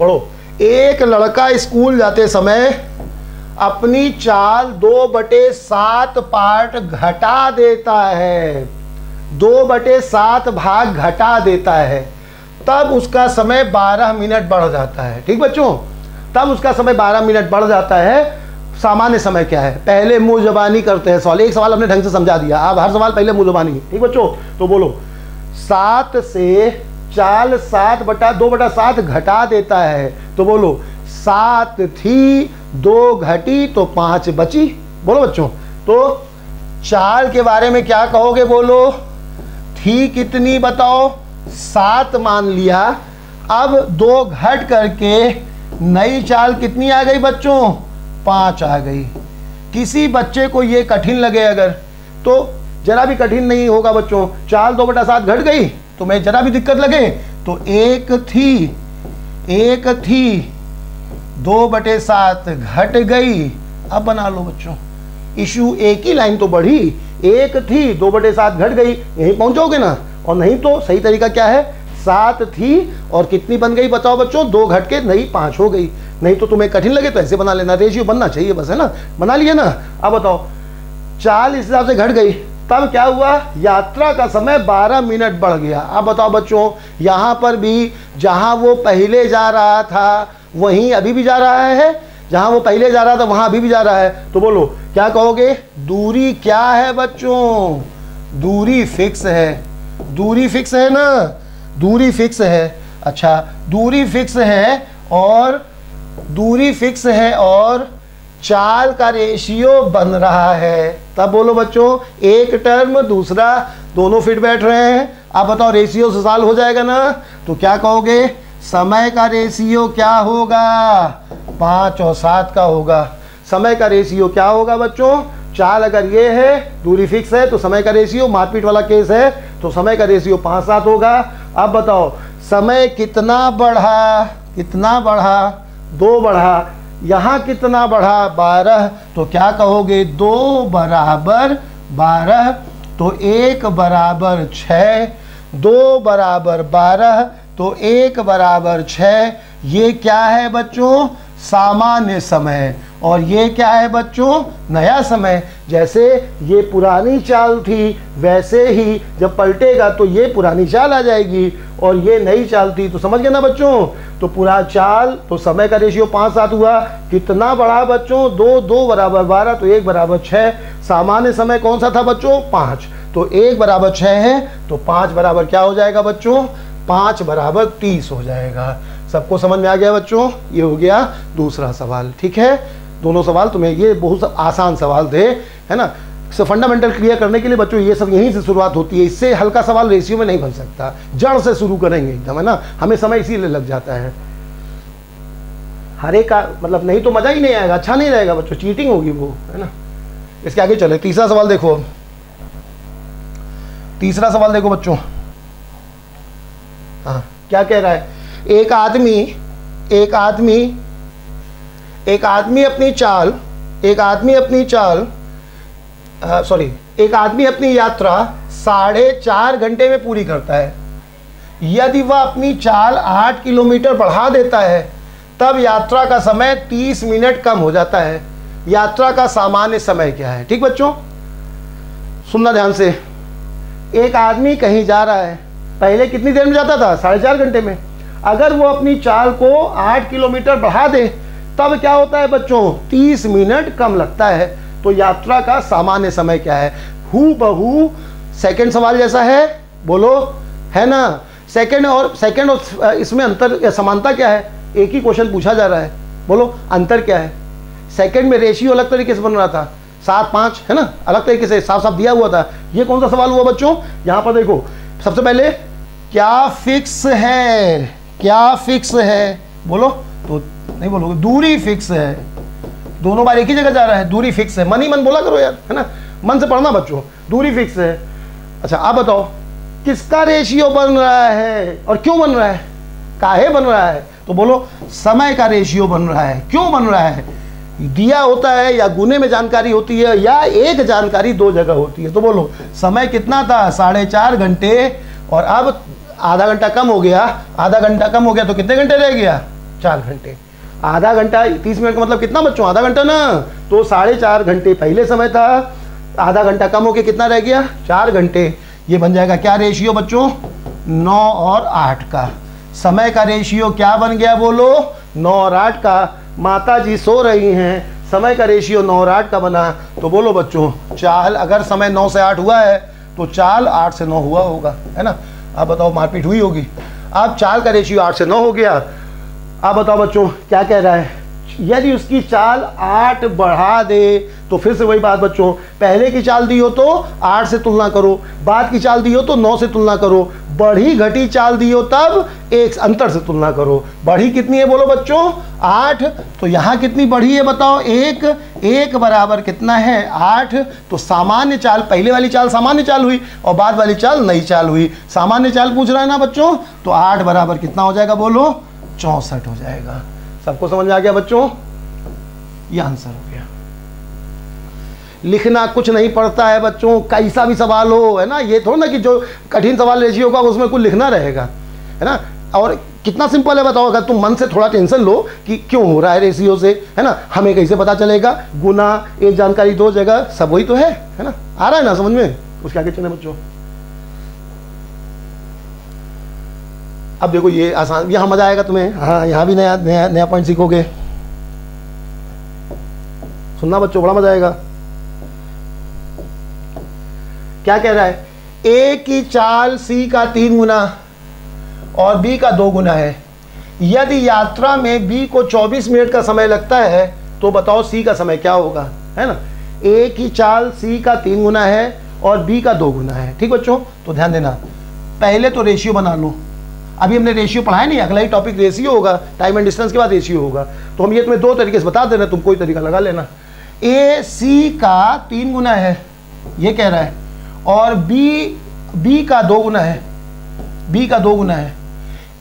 पढ़ो। एक लड़का स्कूल जाते समय अपनी चाल दो बटे सात पार्ट घटा देता है। दो बटे सात भाग घटा देता है, तब उसका समय बारह मिनट बढ़ जाता है। ठीक बच्चों? तब उसका समय बारह मिनट बढ़ जाता है। सामान्य समय क्या है? पहले मुँह जबानी करते हैं सवाल। एक सवाल हमने ढंग से समझा दिया। अब हर सवाल पहले मुँह जबानी। ठीक बच्चों? तो बोलो। सात से चाल सात बटा दो बटा सात घटा देता है। तो बोलो, सात थी, दो घटी तो पाँच बची। बोलो बच्चों। तो चाल के बारे में क्या कहोगे बोलो? थी कितनी बताओ? सात मान लिया। अब दो घट करके नई चाल कितनी आ गई बच्चों? पाँच आ गई। किसी बच्चे को ये कठिन लगे अगर तो जरा भी कठिन नहीं होगा बच्चों। चाल दो बटा सात घट गई तो मैं जरा भी दिक्कत लगे। तो एक थी एक थी, दो बटे सात घट गई। अब बना लो बच्चों। इशू एक ही लाइन तो बढ़ी। एक थी, दो बटे सात घट गई, यहीं पहुंचोगे ना। और नहीं तो सही तरीका क्या है? सात थी और कितनी बन गई बताओ बच्चों? दो घट के नहीं, पाँच हो गई। नहीं तो तुम्हें कठिन लगे तो ऐसे बना लेना। रेशियो बनना चाहिए बस, है ना? बना लिए ना। अब बताओ, चाल इस हिसाब से घट गई। तब क्या हुआ? यात्रा का समय 12 मिनट बढ़ गया। अब बताओ बच्चों, यहाँ पर भी जहाँ वो पहले जा रहा था, वहीं अभी भी जा रहा है? जहाँ वो पहले जा रहा था, वहाँ अभी भी जा रहा है। तो बोलो, क्या कहोगे? दूरी क्या है बच्चों? दूरी फिक्स है। दूरी फिक्स है ना? दूरी फिक्स है। अच्छा दूरी फिक्स है और दूरी फिक्स है और चाल का रेशियो बन रहा है। तब बोलो बच्चों, एक टर्म, दूसरा, दोनों फिट बैठ रहे हैं। आप बताओ, रेशियो से साल हो जाएगा ना? तो क्या कहोगे? समय का रेशियो क्या होगा? पाँच और सात का होगा। समय का रेशियो क्या होगा बच्चों? चाल अगर ये है, दूरी फिक्स है तो समय का रेशियो, मारपीट वाला केस है तो समय का रेशियो पाँच सात होगा। अब बताओ, समय कितना बढ़ा? कितना बढ़ा? दो बढ़ा। यहाँ कितना बढ़ा? बारह। तो क्या कहोगे? दो बराबर बारह तो एक बराबर छ, दो बराबर बारह तो एक बराबर छ ये क्या है बच्चों? सामान्य समय। और ये क्या है बच्चों? नया समय। जैसे ये पुरानी चाल थी, वैसे ही जब पलटेगा तो ये पुरानी चाल आ जाएगी और ये नई चाल थी। तो समझ गए ना बच्चों? तो पूरा चाल तो समय का रेशियो पाँच सात हुआ। कितना बढ़ा बच्चों? दो दो बराबर बारह तो एक बराबर छः सामान्य समय कौन सा था बच्चों? पाँच। तो एक बराबर छः है तो पाँच बराबर क्या हो जाएगा बच्चों? पाँच बराबर तीस हो जाएगा। सबको समझ में आ गया बच्चों? ये हो गया दूसरा सवाल, ठीक है? दोनों सवाल तुम्हें ये बहुत आसान सवाल थे, है ना? सो फंडामेंटल क्लियर करने के लिए बच्चों ये सब यहीं से शुरुआत होती है। इससे हल्का सवाल रेशियो में नहीं बन सकता। जड़ से शुरू करेंगे एकदम, है ना? हमें समय इसीलिए लग जाता है। हर का मतलब नहीं तो मज़ा ही नहीं आएगा अच्छा नहीं रहेगा बच्चों चीटिंग होगी वो, है ना? इसके आगे चले, तीसरा सवाल देखो। तीसरा सवाल देखो बच्चों। हाँ। क्या कह रहा है? एक आदमी एक आदमी एक आदमी अपनी चाल, एक आदमी अपनी चाल सॉरी एक आदमी अपनी यात्रा साढ़े चार घंटे में पूरी करता है। यदि वह अपनी चाल आठ किलोमीटर बढ़ा देता है, तब यात्रा का समय तीस मिनट कम हो जाता है। यात्रा का सामान्य समय क्या है? ठीक बच्चों, सुनना ध्यान से। एक आदमी कहीं जा रहा है पहले कितनी देर में जाता था? साढ़े चार घंटे में। अगर वो अपनी चाल को आठ किलोमीटर बढ़ा दे, तब क्या होता है बच्चों? तीस मिनट कम लगता है। तो यात्रा का सामान्य समय क्या है? हु बहु सेकंड सवाल जैसा है। बोलो, है ना? सेकेंड और सेकेंड और इसमें अंतर समानता क्या है? एक ही क्वेश्चन पूछा जा रहा है। बोलो, अंतर क्या है? सेकेंड में रेशियो अलग तरीके से बन रहा था। सात, पाँच, है ना? अलग तरीके से साफ़ साफ़ दिया हुआ था। ये कौन सा सवाल हुआ बच्चों? यहाँ पर देखो सबसे पहले, क्या फिक्स है? क्या फिक्स है? बोलो। तो नहीं बोलोगे, दूरी फिक्स है। दोनों बार एक ही जगह जा रहा है, दूरी फिक्स है। मन ही मन बोला करो यार, है ना? मन से पढ़ना बच्चों दूरी फिक्स है। अच्छा आप बताओ, किसका रेशियो बन रहा है और क्यों बन रहा है? काहे बन रहा है? तो बोलो, समय का रेशियो बन रहा है। क्यों बन रहा है? दिया होता है या गुने में जानकारी होती है या एक जानकारी दो जगह होती है। तो बोलो, समय कितना था? साढ़े चार घंटे और अब आधा घंटा कम हो गया। आधा घंटा कम हो गया तो कितने घंटे रह गया? चार घंटे। आधा घंटा, तीस मिनट का मतलब कितना बच्चों? आधा घंटा ना? तो साढ़े चार घंटे पहले समय था। आधा घंटा कम हो गया कितना रह गया? चार घंटे। ये बन जाएगा क्या रेशियो बच्चों? नौ और आठ का। समय का रेशियो क्या बन गया बोलो? नौ और आठ का। माता जी सो रही हैं, समय का रेशियो नौ और आठ का बना तो बोलो बच्चों, चाल अगर समय नौ से आठ हुआ है तो चाल आठ से नौ हुआ होगा, है ना? आप बताओ, मारपीट हुई होगी? अब चाल का रेशियो आठ से नौ हो गया। आप बताओ बच्चों, क्या कह रहा है? यदि उसकी चाल आठ बढ़ा दे तो फिर से वही बात बच्चों, पहले की चाल दी हो तो आठ से तुलना करो, बाद की चाल दी हो तो नौ से तुलना करो बढ़ी घटी चाल दी हो तब एक अंतर से तुलना करो। बढ़ी कितनी है बोलो बच्चों? आठ। तो यहाँ कितनी बढ़ी है बताओ? एक। एक बराबर कितना है? आठ। तो सामान्य चाल, पहले वाली चाल सामान्य चाल हुई और बाद वाली चाल नई चाल हुई। सामान्य चाल पूछ रहा है ना बच्चों? तो आठ बराबर कितना हो जाएगा बोलो? चौंसठ हो जाएगा। सबको समझ आ गया बच्चों? ये आंसर हो गया। लिखना कुछ नहीं पड़ता है बच्चों कैसा भी सवाल हो है ना? ये थोड़ा ना कि जो कठिन सवाल रेशियो का उसमें कुछ लिखना रहेगा है ना? और कितना सिंपल है बताओ अगर तुम मन से थोड़ा टेंशन लो कि क्यों हो रहा है रेशियो से है ना? हमें कैसे पता चलेगा? गुना एक जानकारी दो जगह सब वही तो है है ना? आ रहा है ना समझ में? उसके आगे चले बच्चों। अब देखो ये आसान यहाँ मज़ा आएगा तुम्हें। हाँ यहाँ भी नया नया नया पॉइंट सीखोगे। सुनना बच्चों बड़ा मज़ा आएगा। क्या कह रहा है? ए की चाल सी का तीन गुना और बी का दो गुना है। यदि यात्रा में बी को 24 मिनट का समय लगता है तो बताओ सी का समय क्या होगा? है ना? ए की चाल सी का तीन गुना है और बी का दो गुना है। ठीक बच्चों तो ध्यान देना। पहले तो रेशियो बना लो। अभी हमने रेशियो पढ़ाया नहीं, अगला ही टॉपिक रेशियो होगा। टाइम एंड डिस्टेंस के बाद रेशियो होगा। तो हम ये तुम्हें दो तरीके से बता देना, तुम कोई तरीका लगा लेना। ए सी का तीन गुना है। ये कह रहा है और बी बी का दो गुना है। बी का दो गुना है।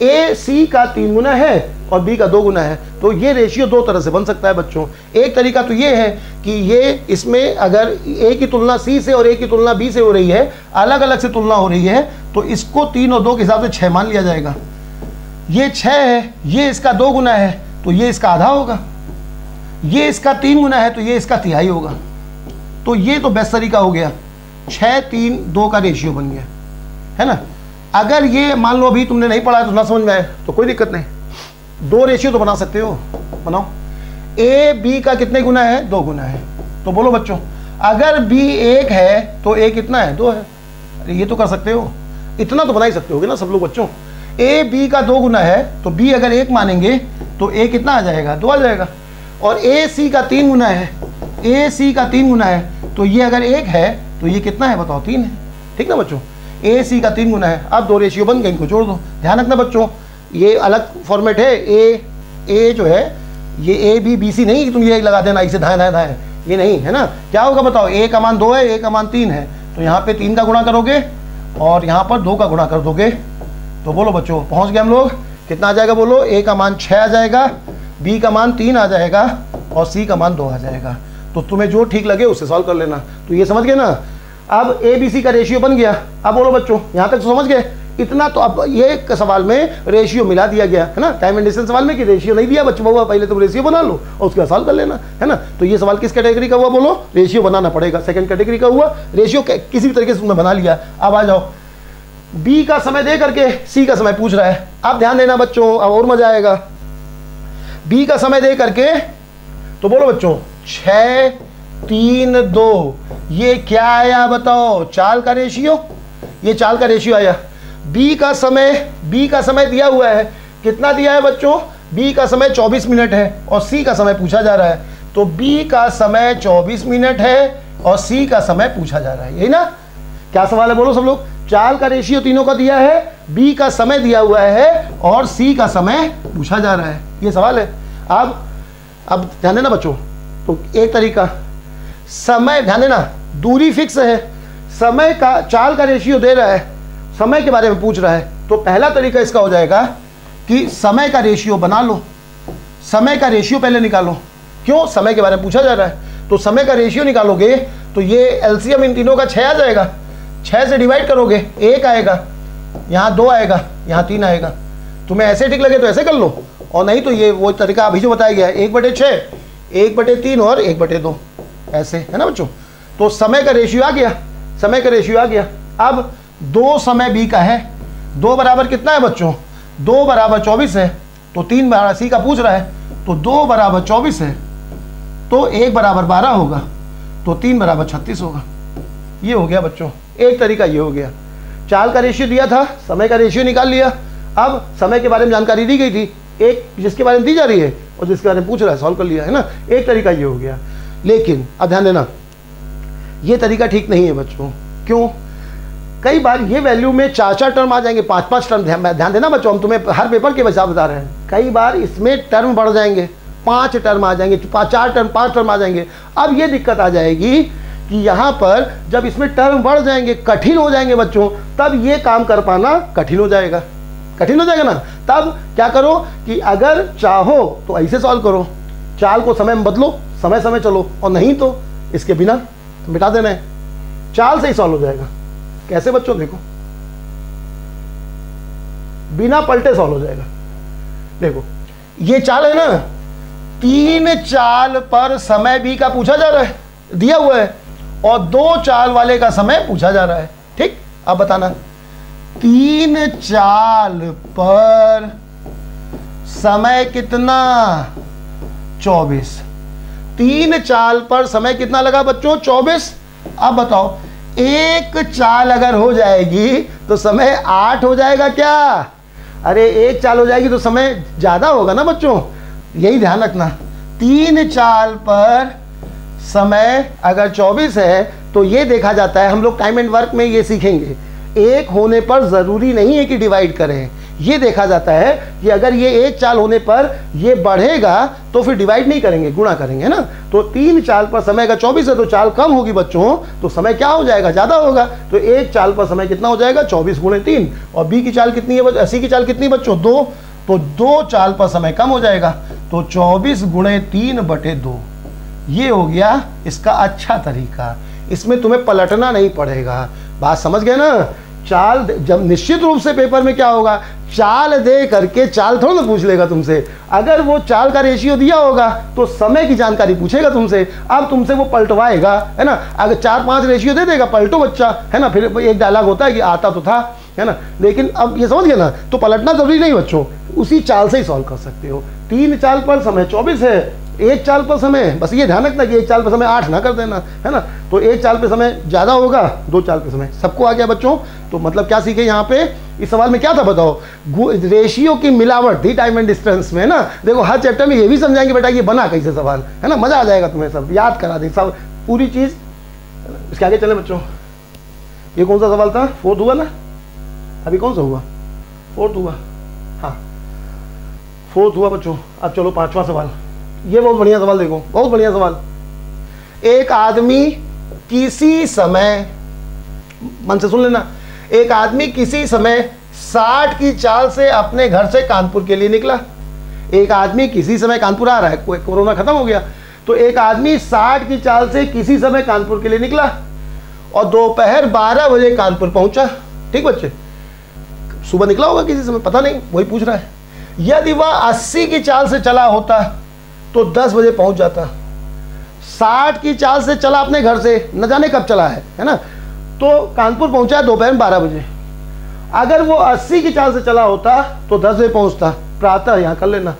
ए सी का तीन गुना है और बी का दो गुना है। तो ये रेशियो दो तरह से बन सकता है बच्चों। एक तरीका तो ये है कि ये इसमें अगर ए की तुलना सी से और ए की तुलना बी से हो रही है अलग अलग से तुलना हो रही है तो इसको तीन और दो के हिसाब से छः मान लिया जाएगा। ये छः है, ये इसका दो गुना है तो ये इसका आधा होगा। ये इसका तीन गुना है तो ये इसका तिहाई होगा। तो ये तो बेस्ट तरीका हो गया। छः तीन दो का रेशियो बन गया। है ना? अगर ये मान लो अभी तुमने नहीं पढ़ा तो ना समझ में आए तो कोई दिक्कत नहीं। दो रेशियो तो बना सकते हो। बनाओ। ए बी का कितने गुना है? दो गुना है। तो बोलो बच्चों, अगर बी एक है तो ए कितना है? दो है। अरे, ये तो कर सकते हो। इतना तो बना ही सकते होगे ना सब लोग बच्चों। ए बी का दो गुना है तो बी अगर एक मानेंगे तो ए कितना आ जाएगा? दो आ जाएगा। और ए सी का तीन गुना है। ए सी का तीन गुना है तो ये अगर एक है तो ये कितना है बताओ, तीन है। ठीक ना बच्चों? ए सी का तीन गुना है। अब दो रेशियो बन गए, इनको जोड़ दो। ध्यान रखना बच्चों, ये अलग फॉर्मेट है। ए ए जो है, ये ए बी बी सी नहीं कि तुम ये लगा देना, इसे धाए धाए धाए। ये नहीं, है ना? क्या होगा बताओ? ए का मान दो है ए का मान तीन है। तो यहाँ पे तीन का गुणा करोगे और यहाँ पर दो का गुणा कर दोगे। तो बोलो बच्चों, पहुँच गए हम लोग। कितना आ जाएगा बोलो? ए का मान छः आ जाएगा बी का मान तीन आ जाएगा और सी का मान दो आ जाएगा। तो तुम्हें जो ठीक लगे उससे सॉल्व कर लेना। तो ये समझ गए ना? अब ए बी सी का रेशियो बन गया। अब बोलो बच्चों, यहाँ तक तो समझ गए? इतना तो अब ये सवाल में रेशियो मिला दिया गया, है ना? टाइम एंड डिस्टेंस सवाल में कि रेशियो नहीं दिया, बच्चों हुआ पहले तुम रेशियो बना लो और उसका सॉल्व कर लेना, है ना? तो ये सवाल किस कैटेगरी का हुआ बोलो? रेशियो बनाना पड़ेगा। सेकंड कैटेगरी का हुआ रेशियो किसी भी तरीके से तुमने बना लिया। अब आ जाओ। बी का समय दे करके सी का समय पूछ रहा है। आप ध्यान देना बच्चों, अब और मज़ा आएगा। बी का समय दे करके तो बोलो बच्चों छ तीन दो। ये क्या आया बताओ? चाल का रेशियो? ये चाल का रेशियो आया। बी का समय बी का समय दिया हुआ है। कितना दिया है बच्चों? बी का समय 24 मिनट है और सी का समय पूछा जा रहा है। तो बी का समय 24 मिनट है और सी का समय पूछा जा रहा है। यही ना? क्या सवाल है बोलो सब लोग? चाल का रेशियो तीनों का दिया है बी का समय दिया हुआ है और सी का समय पूछा जा रहा है। ये सवाल है। अब अब ध्यान देना बच्चों। तो एक तरीका समय, ध्यान देना, दूरी फिक्स है। समय का, चाल का रेशियो दे रहा है, समय के बारे में पूछ रहा है। तो पहला तरीका इसका हो जाएगा कि समय का रेशियो बना लो। समय का रेशियो पहले निकालो। क्यों? समय के बारे में पूछा जा रहा है। तो समय का रेशियो निकालोगे तो ये एलसीएम इन तीनों का छः आ जाएगा। छः से डिवाइड करोगे, एक आएगा, यहाँ दो आएगा, यहाँ तीन आएगा। तुम्हें ऐसे ठीक लगे तो ऐसे कर लो। और नहीं तो ये वो तरीका अभी जो बताया गया है, एक बटे छः एक बटे तीन और एक बटे दो। ऐसे, है ना बच्चों? तो समय का रेशियो आ गया, समय का रेशियो आ गया। अब दो समय बी का है, दो बराबर कितना है बच्चों? दो बराबर चौबीस है तो तीन बराबर सी का पूछ रहा है तो दो बराबर चौबीस है तो एक बराबर बारह होगा तो तीन बराबर छत्तीस होगा। ये हो गया बच्चों, एक तरीका ये हो गया। चाल का रेशियो दिया था, समय का रेशियो निकाल लिया। अब समय के बारे में जानकारी दी गई थी, एक जिसके बारे में दी जा रही है और जिसके बारे में पूछ रहा है सॉल्व कर लिया, है ना? एक तरीका ये हो गया। लेकिन, अब ध्यान देना, ये तरीका ठीक नहीं है बच्चों। क्यों? कई बार ये वैल्यू में चार चार टर्म आ जाएँगे पाँच पाँच टर्म ध्यान देना बच्चों, हम तुम्हें हर पेपर के बचा बता रहे हैं। कई बार इसमें टर्म बढ़ जाएँगे, पाँच टर्म आ जाएँगे चार टर्म पाँच टर्म आ जाएँगे। अब ये दिक्कत आ जाएगी कि यहाँ पर जब इसमें टर्म बढ़ जाएँगे, कठिन हो जाएँगे बच्चों, तब ये काम कर पाना कठिन हो जाएगा। कठिन हो जाएगा ना? तब क्या करो कि अगर चाहो तो ऐसे सॉल्व करो। चाल को समय में बदलो, समय समय चलो, और नहीं तो इसके बिना तो मिटा देना है। चाल से ही सॉल्व हो जाएगा। कैसे बच्चों देखो? बिना पलटे सॉल्व हो जाएगा। देखो, ये चाल है ना, तीन चाल पर समय बी का पूछा जा रहा है, दिया हुआ है, और दो चाल वाले का समय पूछा जा रहा है, ठीक? अब बताना। तीन चाल पर समय कितना? चौबीस। तीन चाल पर समय कितना लगा बच्चों? चौबीस। अब बताओ, एक चाल अगर हो जाएगी तो समय आठ हो जाएगा क्या? अरे, एक चाल हो जाएगी तो समय ज़्यादा होगा ना बच्चों? यही ध्यान रखना। तीन चाल पर समय अगर 24 है तो ये देखा जाता है, हम लोग टाइम एंड वर्क में ये सीखेंगे। एक होने पर ज़रूरी नहीं है कि डिवाइड करें। ये देखा जाता है कि अगर ये एक चाल होने पर ये बढ़ेगा तो फिर डिवाइड नहीं करेंगे, गुणा करेंगे ना? तो तीन चाल पर समय का चौबीस है तो चाल कम होगी बच्चों तो समय क्या हो जाएगा? ज़्यादा होगा। तो एक चाल पर समय कितना हो जाएगा? चौबीस गुणे तीन। और बी की चाल कितनी है अस्सी की चाल कितनी बच्चों? दो। तो दो चाल पर समय कम हो जाएगा। तो चौबीस गुणे तीन बटे दो। ये हो गया इसका अच्छा तरीका। इसमें तुम्हें पलटना नहीं पड़ेगा। बात समझ गए ना? चाल जब निश्चित रूप से पेपर में क्या होगा? चाल दे करके चाल थोड़ा ना पूछ लेगा तुमसे। अगर वो चाल का रेशियो दिया होगा तो समय की जानकारी पूछेगा तुमसे। अब तुमसे वो पलटवाएगा, है ना? अगर चार पाँच रेशियो दे देगा, पलटो बच्चा, है ना? फिर एक डायलॉग होता है कि आता तो था, है ना? लेकिन अब ये समझ गया ना? तो पलटना ज़रूरी नहीं बच्चों। उसी चाल से ही सॉल्व कर सकते हो। तीन चाल पर समय चौबीस है। एक चाल पर समय, बस ये ध्यान रखना कि एक चाल पर समय आठ ना कर देना, है ना? तो एक चाल पे समय ज़्यादा होगा, दो चाल पे समय। सबको आ गया बच्चों? तो मतलब क्या सीखे यहाँ पे? इस सवाल में क्या था बताओ? रेशियो की मिलावट थी टाइम एंड डिस्टेंस में ना? देखो, हर चैप्टर में ये भी समझाएँगे बेटा ये बना कैसे सवाल, है ना? मज़ा आ जाएगा तुम्हें सब, याद करा दें सब। पूरी चीज़, इसके आगे चले बच्चों। ये कौन सा सवाल था? फोर्थ हुआ ना? अभी कौन सा हुआ? फोर्थ हुआ। हाँ। फोर्थ हुआ बच्चों। अब चलो पांचवा सवाल। ये बहुत बढ़िया सवाल देखो, बहुत बढ़िया सवाल। एक आदमी किसी समय, मन से सुन लेना, एक आदमी किसी समय साठ की चाल से अपने घर से कानपुर के लिए निकला। एक आदमी किसी समय कानपुर आ रहा है कोरोना खत्म हो गया तो एक आदमी साठ की चाल से किसी समय कानपुर के लिए निकला और दोपहर बारह बजे कानपुर पहुँचा। ठीक बच्चे? सुबह निकला होगा किसी समय, पता नहीं, वही पूछ रहा है। यदि वह अस्सी की चाल से चला होता तो दस बजे पहुँच जाता। साठ की चाल से चला अपने घर से, न जाने कब चला है है ना? तो कानपुर पहुँचा दोपहर बारह बजे। अगर वो अस्सी की चाल से चला होता तो दस बजे पहुँचता। प्रातः यहाँ कर लेना।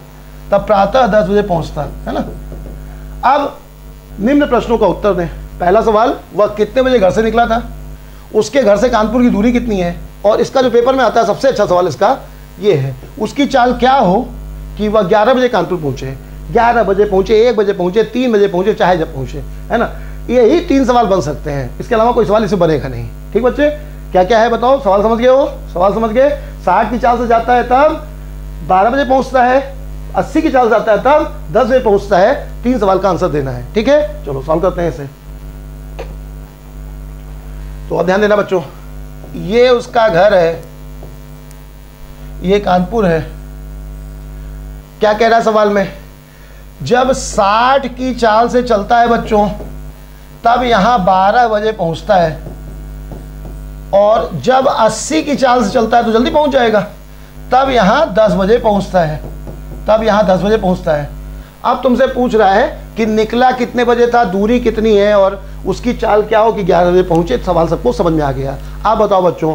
तब प्रातः दस बजे पहुँचता, है ना? अब निम्न प्रश्नों का उत्तर दें। पहला सवाल, वह कितने बजे घर से निकला था? उसके घर से कानपुर की दूरी कितनी है? और इसका जो पेपर में आता है, सबसे अच्छा सवाल इसका ये है, उसकी चाल क्या हो कि वह ग्यारह बजे कानपुर पहुँचे? ग्यारह बजे पहुँचे, एक बजे पहुँचे, तीन बजे पहुँचे, चाहे जब पहुँचे, है ना? यही तीन सवाल बन सकते हैं। इसके अलावा कोई सवाल इसे बनेगा नहीं। ठीक बच्चे? क्या क्या है बताओ? सवाल समझ गए हो सवाल समझ गए? साठ की चाल से जाता है तब बारह बजे पहुँचता है, अस्सी की चाल से जाता है तब दस बजे पहुँचता है। तीन सवाल का आंसर देना है। ठीक है? चलो, सॉल्व करते हैं इसे। तो ध्यान देना बच्चों, ये उसका घर है, ये कानपुर है। क्या कह रहा है सवाल में? जब 60 की चाल से चलता है बच्चों, तब यहाँ 12 बजे पहुँचता है। और जब 80 की चाल से चलता है तो जल्दी पहुँच जाएगा। तब यहाँ 10 बजे पहुँचता है। तब यहाँ 10 बजे पहुँचता है। अब तुमसे पूछ रहा है कि निकला कितने बजे था, दूरी कितनी है, और उसकी चाल क्या हो कि 11 बजे पहुँचे? सवाल सबको समझ में आ गया। आप बताओ बच्चों,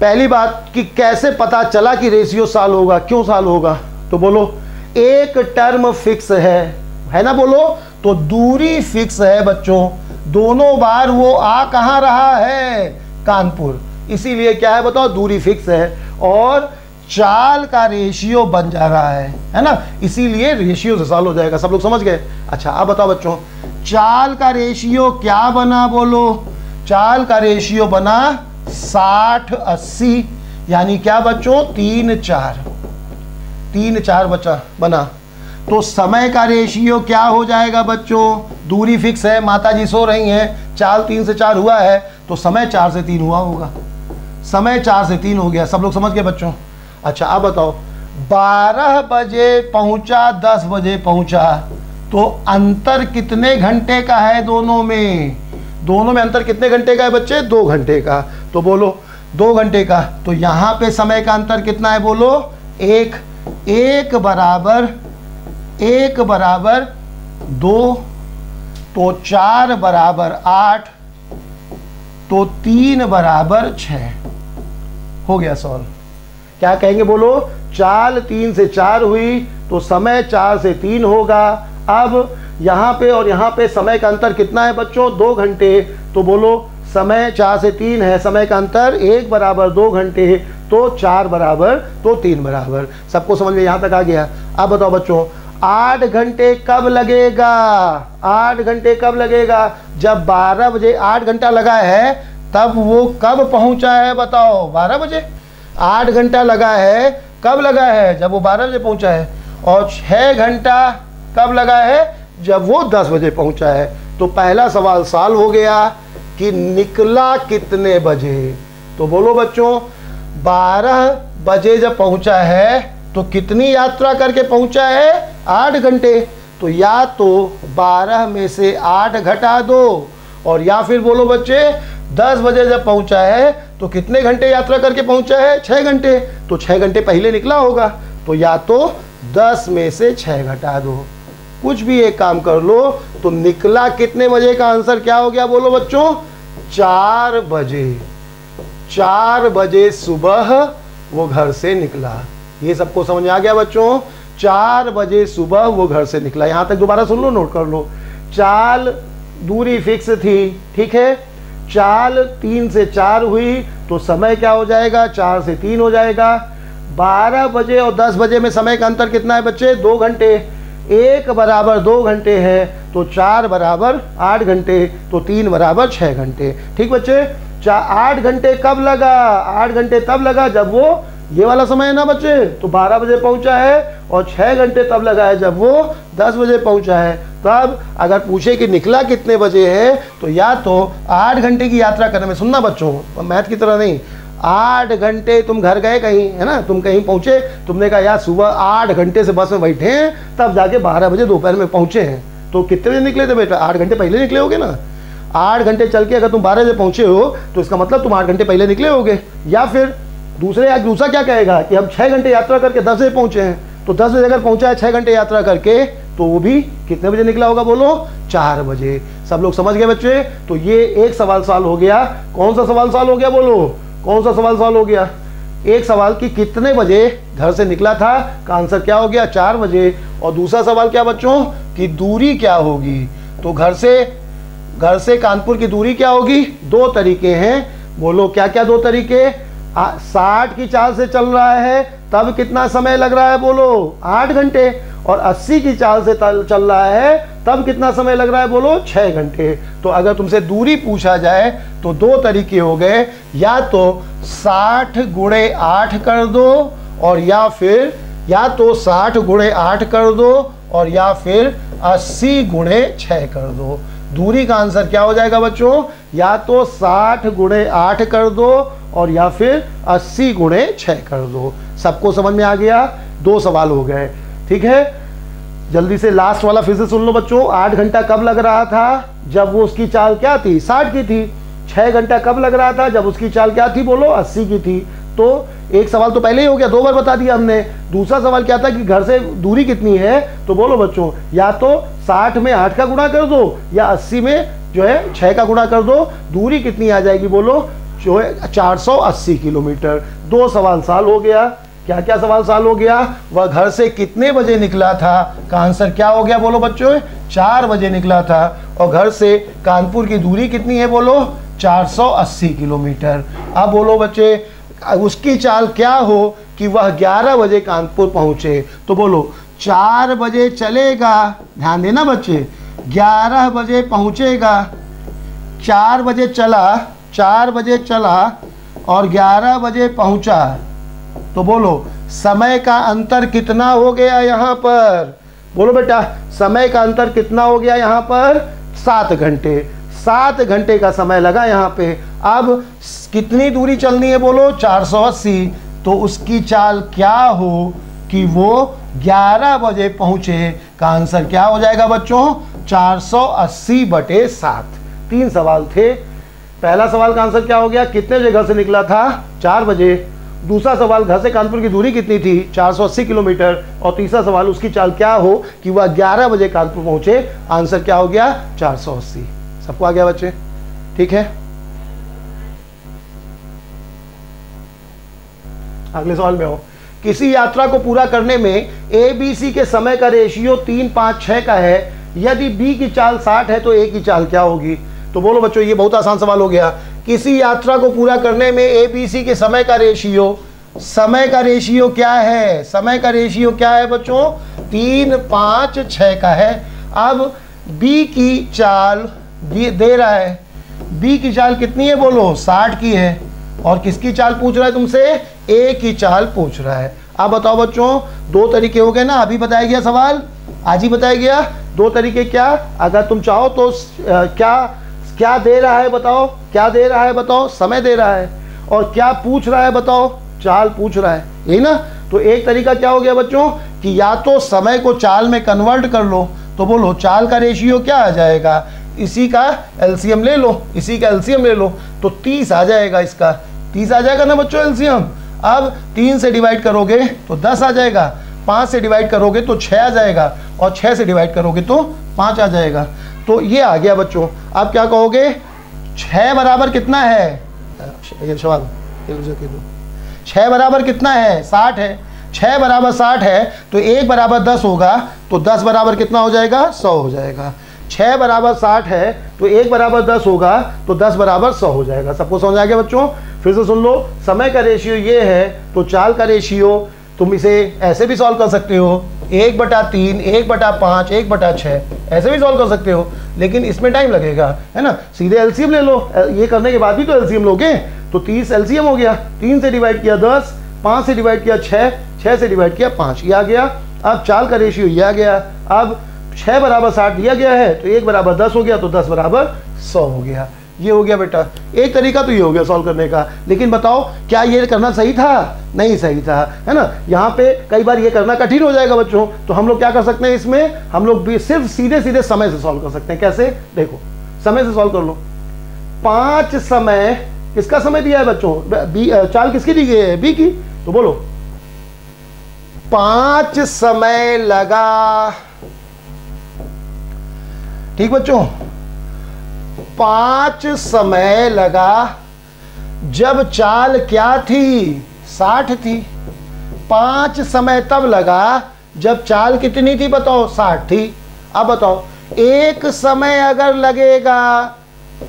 पहली बात कि कैसे पता चला कि रेशियो साल होगा, क्यों साल होगा? तो बोलो एक टर्म फिक्स है। है ना बोलो? तो दूरी फिक्स है बच्चों। दोनों बार वो आ कहाँ रहा है? कानपुर। इसीलिए क्या है बताओ? दूरी फिक्स है। और चाल का रेशियो बन जा रहा है। है ना? इसीलिए रेशियो से साल हो जाएगा। सब लोग समझ गए? अच्छा अब बताओ बच्चों। चाल का रेशियो क्या बना बोलो? चाल का रेशियो बना साठ अस्सी। यानी क्या बच्चों? तीन चार। तीन चार बचा, बना। तो समय का रेशियो क्या हो जाएगा बच्चों? दूरी फिक्स है माता जी सो रही हैं, चाल तीन से चार हुआ है तो समय चार से तीन हुआ होगा। समय चार से तीन हो गया, सब लोग समझ गए बच्चों? अच्छा अब बताओ, बारह बजे पहुँचा, दस बजे पहुँचा तो अंतर कितने घंटे का है दोनों में? दोनों में अंतर कितने घंटे का है बच्चे? दो घंटे का। तो बोलो, दो घंटे का तो यहाँ पे समय का अंतर कितना है बोलो? एक एक बराबर एक बराबर दो तो चार बराबर आठ तो तीन बराबर छ हो गया सॉल्व। क्या कहेंगे बोलो? चाल तीन से चार हुई तो समय चार से तीन होगा। अब यहाँ पे और यहाँ पे समय का अंतर कितना है बच्चों? दो घंटे। तो बोलो, समय चार से तीन है, समय का अंतर एक बराबर दो घंटे। तो चार बराबर तो तीन बराबर। सबको समझ में यहाँ तक आ गया? अब बताओ बच्चों, आठ घंटे कब लगेगा? आठ घंटे कब लगेगा? जब बारह बजे आठ घंटा लगा है, तब वो कब पहुँचा है बताओ? बारह बजे? आठ घंटा लगा है, कब लगा है? जब वो बारह बजे पहुँचा है। और छः घंटा कब लगा है? जब वो दस बजे पहुँचा है। तो पहला सवाल साल हो गया कि निकला कितने बजे? तो बोलो बच्चों बारह बजे जब पहुँचा है तो कितनी यात्रा करके पहुँचा है? आठ घंटे। तो या तो बारह में से आठ घटा दो और या फिर बोलो बच्चे, दस बजे जब पहुँचा है तो कितने घंटे यात्रा करके पहुँचा है? छः घंटे। तो छः घंटे पहले निकला होगा। तो या तो दस में से छः घटा दो। कुछ भी एक काम कर लो तो निकला कितने बजे का आंसर क्या हो गया बोलो बच्चों? चार बजे। चार बजे सुबह वो घर से निकला। ये सबको समझ आ गया बच्चों? चार बजे सुबह वो घर से निकला। यहाँ तक दोबारा सुन लो नोट कर लो। चाल दूरी फिक्स थी, ठीक है? चाल तीन से चार हुई तो समय क्या हो जाएगा? चार से तीन हो जाएगा। बारह बजे और दस बजे में समय का अंतर कितना है बच्चे? दो घंटे। एक बराबर दो घंटे है तो चार बराबर आठ घंटे तो तीन बराबर छः घंटे। ठीक बच्चे? आठ घंटे कब लगा? आठ घंटे तब लगा जब वो ये वाला समय ना बच्चे? तो बारह बजे पहुँचा है और छः घंटे तब लगा है जब वो दस बजे पहुँचा है। तब अगर पूछे कि निकला कितने बजे है तो या तो आठ घंटे की यात्रा करने में सुनना बच्चों मैथ की तरह नहीं। आठ घंटे तुम घर गए कहीं, है ना? तुम कहीं पहुँचे, तुमने कहा, यार, सुबह आठ घंटे से बस में बैठे हैं, तब जाके बारह बजे दोपहर में पहुँचे हैं। तो कितने बजे निकले थे बेटा? आठ घंटे पहले निकले होगे ना? आठ घंटे चल के अगर तुम बारह बजे पहुँचे हो तो इसका मतलब तुम आठ घंटे पहले निकले होगे। या फिर दूसरे या दूसरा क्या कहेगा कि हम छः घंटे यात्रा करके दस बजे पहुँचे हैं? तो दस बजे अगर पहुँचा है छः घंटे यात्रा करके तो वो भी कितने बजे निकला होगा बोलो? चार बजे। सब लोग समझ गए बच्चे? तो ये एक सवाल सवाल हो गया। कौन सा सवाल सवाल हो गया बोलो? कौन सा सवाल सवाल हो गया? एक सवाल कि कितने बजे घर से निकला था? का आंसर क्या हो गया? चार बजे। और दूसरा सवाल क्या बच्चों? कि दूरी क्या होगी? तो घर से घर से कानपुर की दूरी क्या होगी? दो तरीके हैं। बोलो क्या क्या दो तरीके? साठ की चाल से चल रहा है, तब कितना समय लग रहा है बोलो? आठ घंटे। और 80 की चाल से चल रहा है, तब कितना समय लग रहा है बोलो? छः घंटे। तो अगर तुमसे दूरी पूछा जाए तो दो तरीके हो गए। या तो 60 गुणे आठ कर दो, और या फिर, या तो 60 गुणे आठ कर दो, और या फिर 80 गुणे छः कर दो। दूरी का आंसर क्या हो जाएगा बच्चों? या तो 60 गुणे आठ कर दो और या फिर 80 गुणे छः कर दो। सबको समझ में आ गया? दो सवाल हो गए। ठीक है? जल्दी से लास्ट वाला फिर से सुन लो बच्चों। आठ घंटा कब लग रहा था जब वो उसकी चाल क्या थी? साठ की थी। छह घंटा कब लग रहा था जब उसकी चाल क्या थी? बोलो, अस्सी की थी। तो एक सवाल तो पहले ही हो गया, दो बार बता दिया हमने। दूसरा सवाल क्या था कि घर से दूरी कितनी है? तो बोलो बच्चों, या तो साठ में आठ का गुणा कर दो, या अस्सी में जो है छह का गुणा कर दो, दूरी कितनी आ जाएगी बोलो? जो है 480 किलोमीटर। दो सवाल साल हो गया। क्या क्या सवाल साल हो गया? वह घर से कितने बजे निकला था? का आंसर क्या हो गया बोलो बच्चों? चार बजे निकला था। और घर से कानपुर की दूरी कितनी है बोलो? 480 किलोमीटर। अब बोलो बच्चे उसकी चाल क्या हो कि वह 11 बजे कानपुर पहुँचे? तो बोलो, चार बजे चलेगा। ध्यान देना बच्चे 11 बजे पहुंचेगा। चार बजे चला, चार बजे चला और 11 बजे पहुँचा। तो बोलो, समय का अंतर कितना हो गया यहाँ पर? बोलो बेटा, समय का अंतर कितना हो गया यहाँ पर? सात घंटे। सात घंटे का समय लगा यहाँ पे। अब कितनी दूरी चलनी है बोलो? 480 तो उसकी चाल क्या हो कि वो 11 बजे पहुँचे? का आंसर क्या हो जाएगा बच्चों? 480 बटे सात। तीन सवाल थे। पहला सवाल का आंसर क्या हो गया? कितने बजे घर से निकला था? चार बजे। दूसरा सवाल, घर से कानपुर की दूरी कितनी थी? 480 किलोमीटर। और तीसरा सवाल, उसकी चाल क्या हो कि वह 11 बजे कानपुर पहुँचे? आंसर क्या हो गया? 480 सबको आ गया बच्चे? ठीक है? अगले सवाल में हो किसी यात्रा को पूरा करने में ए बी सी के समय का रेशियो तीन, पाँच, छह का है। यदि बी की चाल साठ है तो ए की चाल क्या होगी? तो बोलो बच्चों, ये बहुत आसान सवाल हो गया। किसी यात्रा को पूरा करने में ए बी सी के समय का रेशियो समय का रेशियो क्या है? समय का रेशियो क्या है बच्चों? तीन, पाँच छः का है। अब बी की चाल दे रहा है। बी की चाल कितनी है बोलो? साठ की है। और किसकी चाल पूछ रहा है तुमसे? ए की चाल पूछ रहा है। अब बताओ बच्चों दो तरीके हो गए ना? अभी बताया गया सवाल? आज ही बताया गया। दो तरीके क्या? अगर तुम चाहो तो आ, क्या क्या दे रहा है बताओ? क्या दे रहा है बताओ? समय दे रहा है। और क्या पूछ रहा है बताओ? चाल पूछ रहा है। यही ना? तो एक तरीका क्या हो गया बच्चों? कि या तो समय को चाल में कन्वर्ट कर लो। तो बोलो चाल का रेशियो क्या आ जाएगा? इसी का एलसीएम ले लो, इसी का एलसीएम ले लो तो तीस आ जाएगा इसका। तीस आ जाएगा ना बच्चों एलसीएम? अब तीन से डिवाइड करोगे तो दस आ जाएगा, पाँच से डिवाइड करोगे तो छः आ जाएगा, और छः से डिवाइड करोगे तो पाँच आ जाएगा। तो ये आ गया बच्चों। आप क्या कहोगे? छः बराबर कितना है? सवाल छः बराबर कितना है? साठ है। छः बराबर साठ है तो एक बराबर दस होगा तो दस बराबर कितना हो जाएगा? सौ हो जाएगा। छः बराबर साठ है तो एक बराबर दस होगा तो दस बराबर सौ हो जाएगा। सबको समझ आ गया बच्चों? फिर से सुन लो, समय का रेशियो ये है तो चाल का रेशियो तुम इसे ऐसे भी सॉल्व कर सकते हो, एक बटा तीन, एक बटा पाँच, एक बटा छः ऐसे भी सॉल्व कर सकते हो, लेकिन इसमें टाइम लगेगा, है ना? सीधे एलसीएम ले लो ये करने के बाद भी तो एलसीएम लोगे तो तीस एलसीएम हो गया, तीन से डिवाइड किया दस, पाँच से डिवाइड किया छः छः से डिवाइड किया पाँच, ये आ गया। अब चाल का रेशियो ये आ गया, अब छः बराबर साठ दिया गया है तो एक बराबर दस हो गया तो दस बराबर सौ हो गया। ये हो गया बेटा। एक तरीका तो ये हो गया सॉल्व करने का। लेकिन बताओ, क्या ये करना सही था? नहीं सही था, है ना? यहाँ पे कई बार ये करना कठिन हो जाएगा बच्चों। तो हम लोग क्या कर सकते हैं इसमें? हम लोग सिर्फ़ सीधे सीधे समय से सॉल्व कर सकते हैं। कैसे? देखो, समय से सॉल्व कर लो। पाँच समय किसका समय दिया है बच्चों? चाल किसकी दी गई है? बी की। तो बोलो। पाँच समय लगा ठीक बच्चों? पाँच समय लगा, जब चाल क्या थी? साठ थी। पाँच समय तब लगा, जब चाल कितनी थी बताओ? साठ थी। अब बताओ, एक समय अगर लगेगा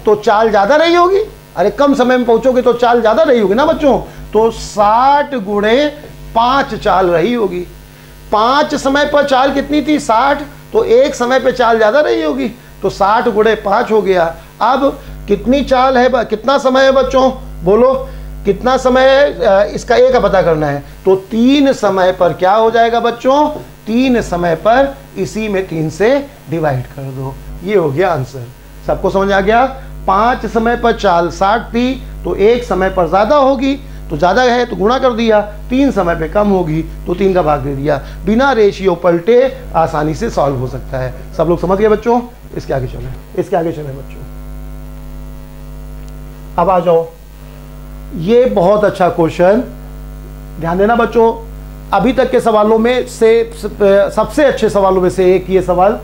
तो चाल ज़्यादा रही होगी? अरे कम समय में पहुंचोगे तो चाल ज़्यादा रही होगी ना बच्चों? तो साठ गुणे पाँच चाल रही होगी। पाँच समय पर चाल कितनी थी? साठ। तो एक समय पे चाल ज़्यादा रही होगी। तो साठ गुड़े पाँच हो गया। अब कितनी चाल है कितना समय है बच्चों? बोलो, कितना समय है इसका एक पता करना है। तो तीन समय पर क्या हो जाएगा बच्चों? तीन समय पर इसी में तीन से डिवाइड कर दो। ये हो गया आंसर सबको समझ आ गया? पाँच समय पर चाल साठ थी तो एक समय पर ज़्यादा होगी। तो ज़्यादा है तो गुणा कर दिया, तीन समय पे कम होगी तो तीन का भाग दे दिया। बिना रेशियो पलटे आसानी से सॉल्व हो सकता है। सब लोग समझ गए बच्चों? इसके आगे चले। इसके आगे चले बच्चों। अब आ जाओ। ये बहुत अच्छा क्वेश्चन ध्यान देना बच्चों, अभी तक के सवालों में से, सबसे अच्छे सवालों में से एक ये सवाल,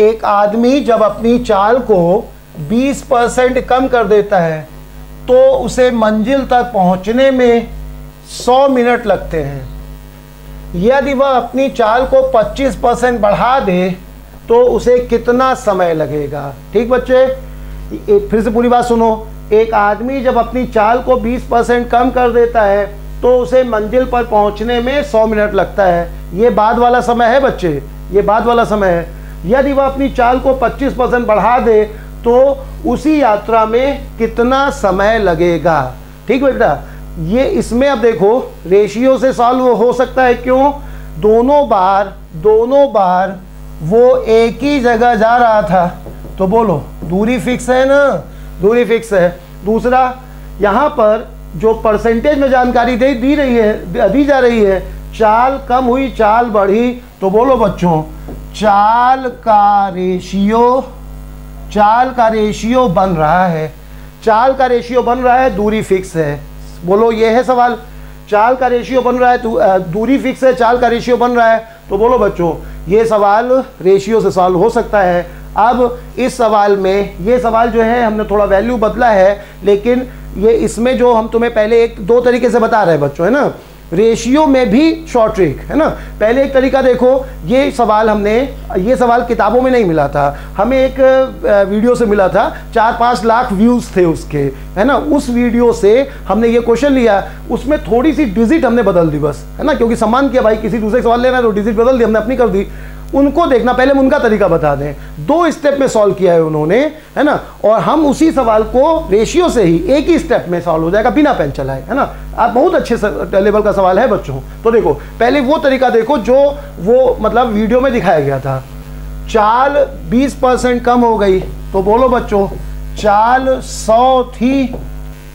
एक आदमी जब अपनी चाल को 20 परसेंट कम कर देता है तो उसे मंजिल तक पहुँचने में 100 मिनट लगते हैं। यदि वह अपनी चाल को 25 परसेंट बढ़ा दे तो उसे कितना समय लगेगा? ठीक बच्चे? फिर से पूरी बात सुनो। एक आदमी जब अपनी चाल को 20 परसेंट कम कर देता है तो उसे मंजिल पर पहुँचने में 100 मिनट लगता है। ये बाद वाला समय है बच्चे? ये बाद वाला समय है। यदि वह अपनी चाल को 25 परसेंट बढ़ा दे तो उसी यात्रा में कितना समय लगेगा? ठीक बेटा? ये इसमें अब देखो, रेशियो से सॉल्व हो सकता है क्यों? दोनों बार दोनों बार वो एक ही जगह जा रहा था। तो बोलो, दूरी फिक्स है ना? दूरी फिक्स है। दूसरा, यहाँ पर जो परसेंटेज में जानकारी दे, दी रही है, दी जा रही है, चाल कम हुई, चाल बढ़ी तो बोलो बच्चों, चाल का रेशियो चाल का रेशियो बन रहा है। चाल का रेशियो बन रहा है, दूरी फिक्स है। बोलो, ये है सवाल। चाल का रेशियो बन रहा है दूरी फिक्स है, चाल का रेशियो बन रहा है। तो बोलो बच्चों, ये सवाल रेशियो से सॉल्व हो सकता है। अब इस सवाल में, ये सवाल जो है, हमने थोड़ा वैल्यू बदला है, लेकिन ये इसमें जो हम तुम्हें पहले एक, दो तरीके से बता रहे हैं बच्चों, है ना? रेशियो में भी शॉर्ट ट्रिक है ना? पहले एक तरीका देखो, ये सवाल हमने, ये सवाल किताबों में नहीं मिला था। हमें एक वीडियो से मिला था चार पाँच लाख व्यूज़ थे उसके, है ना? उस वीडियो से हमने ये क्वेश्चन लिया, उसमें थोड़ी सी डिजिट हमने बदल दी बस, है ना? क्योंकि सम्मान किया भाई, किसी दूसरे सवाल लेना तो डिजिट बदल दी, हमने अपनी कर दी। उनको देखना, पहले हम उनका तरीका बता दें। दो स्टेप में सॉल्व किया है उन्होंने, है ना? और हम उसी सवाल को रेशियो से ही एक ही स्टेप में सॉल्व हो जाएगा बिना पेन चलाए, है ना? आप बहुत अच्छे लेवल का सवाल है बच्चों। तो देखो, पहले वो तरीका देखो जो वो मतलब वीडियो में दिखाया गया था। चाल 20 परसेंट कम हो गई तो बोलो बच्चों, चाल 100 थी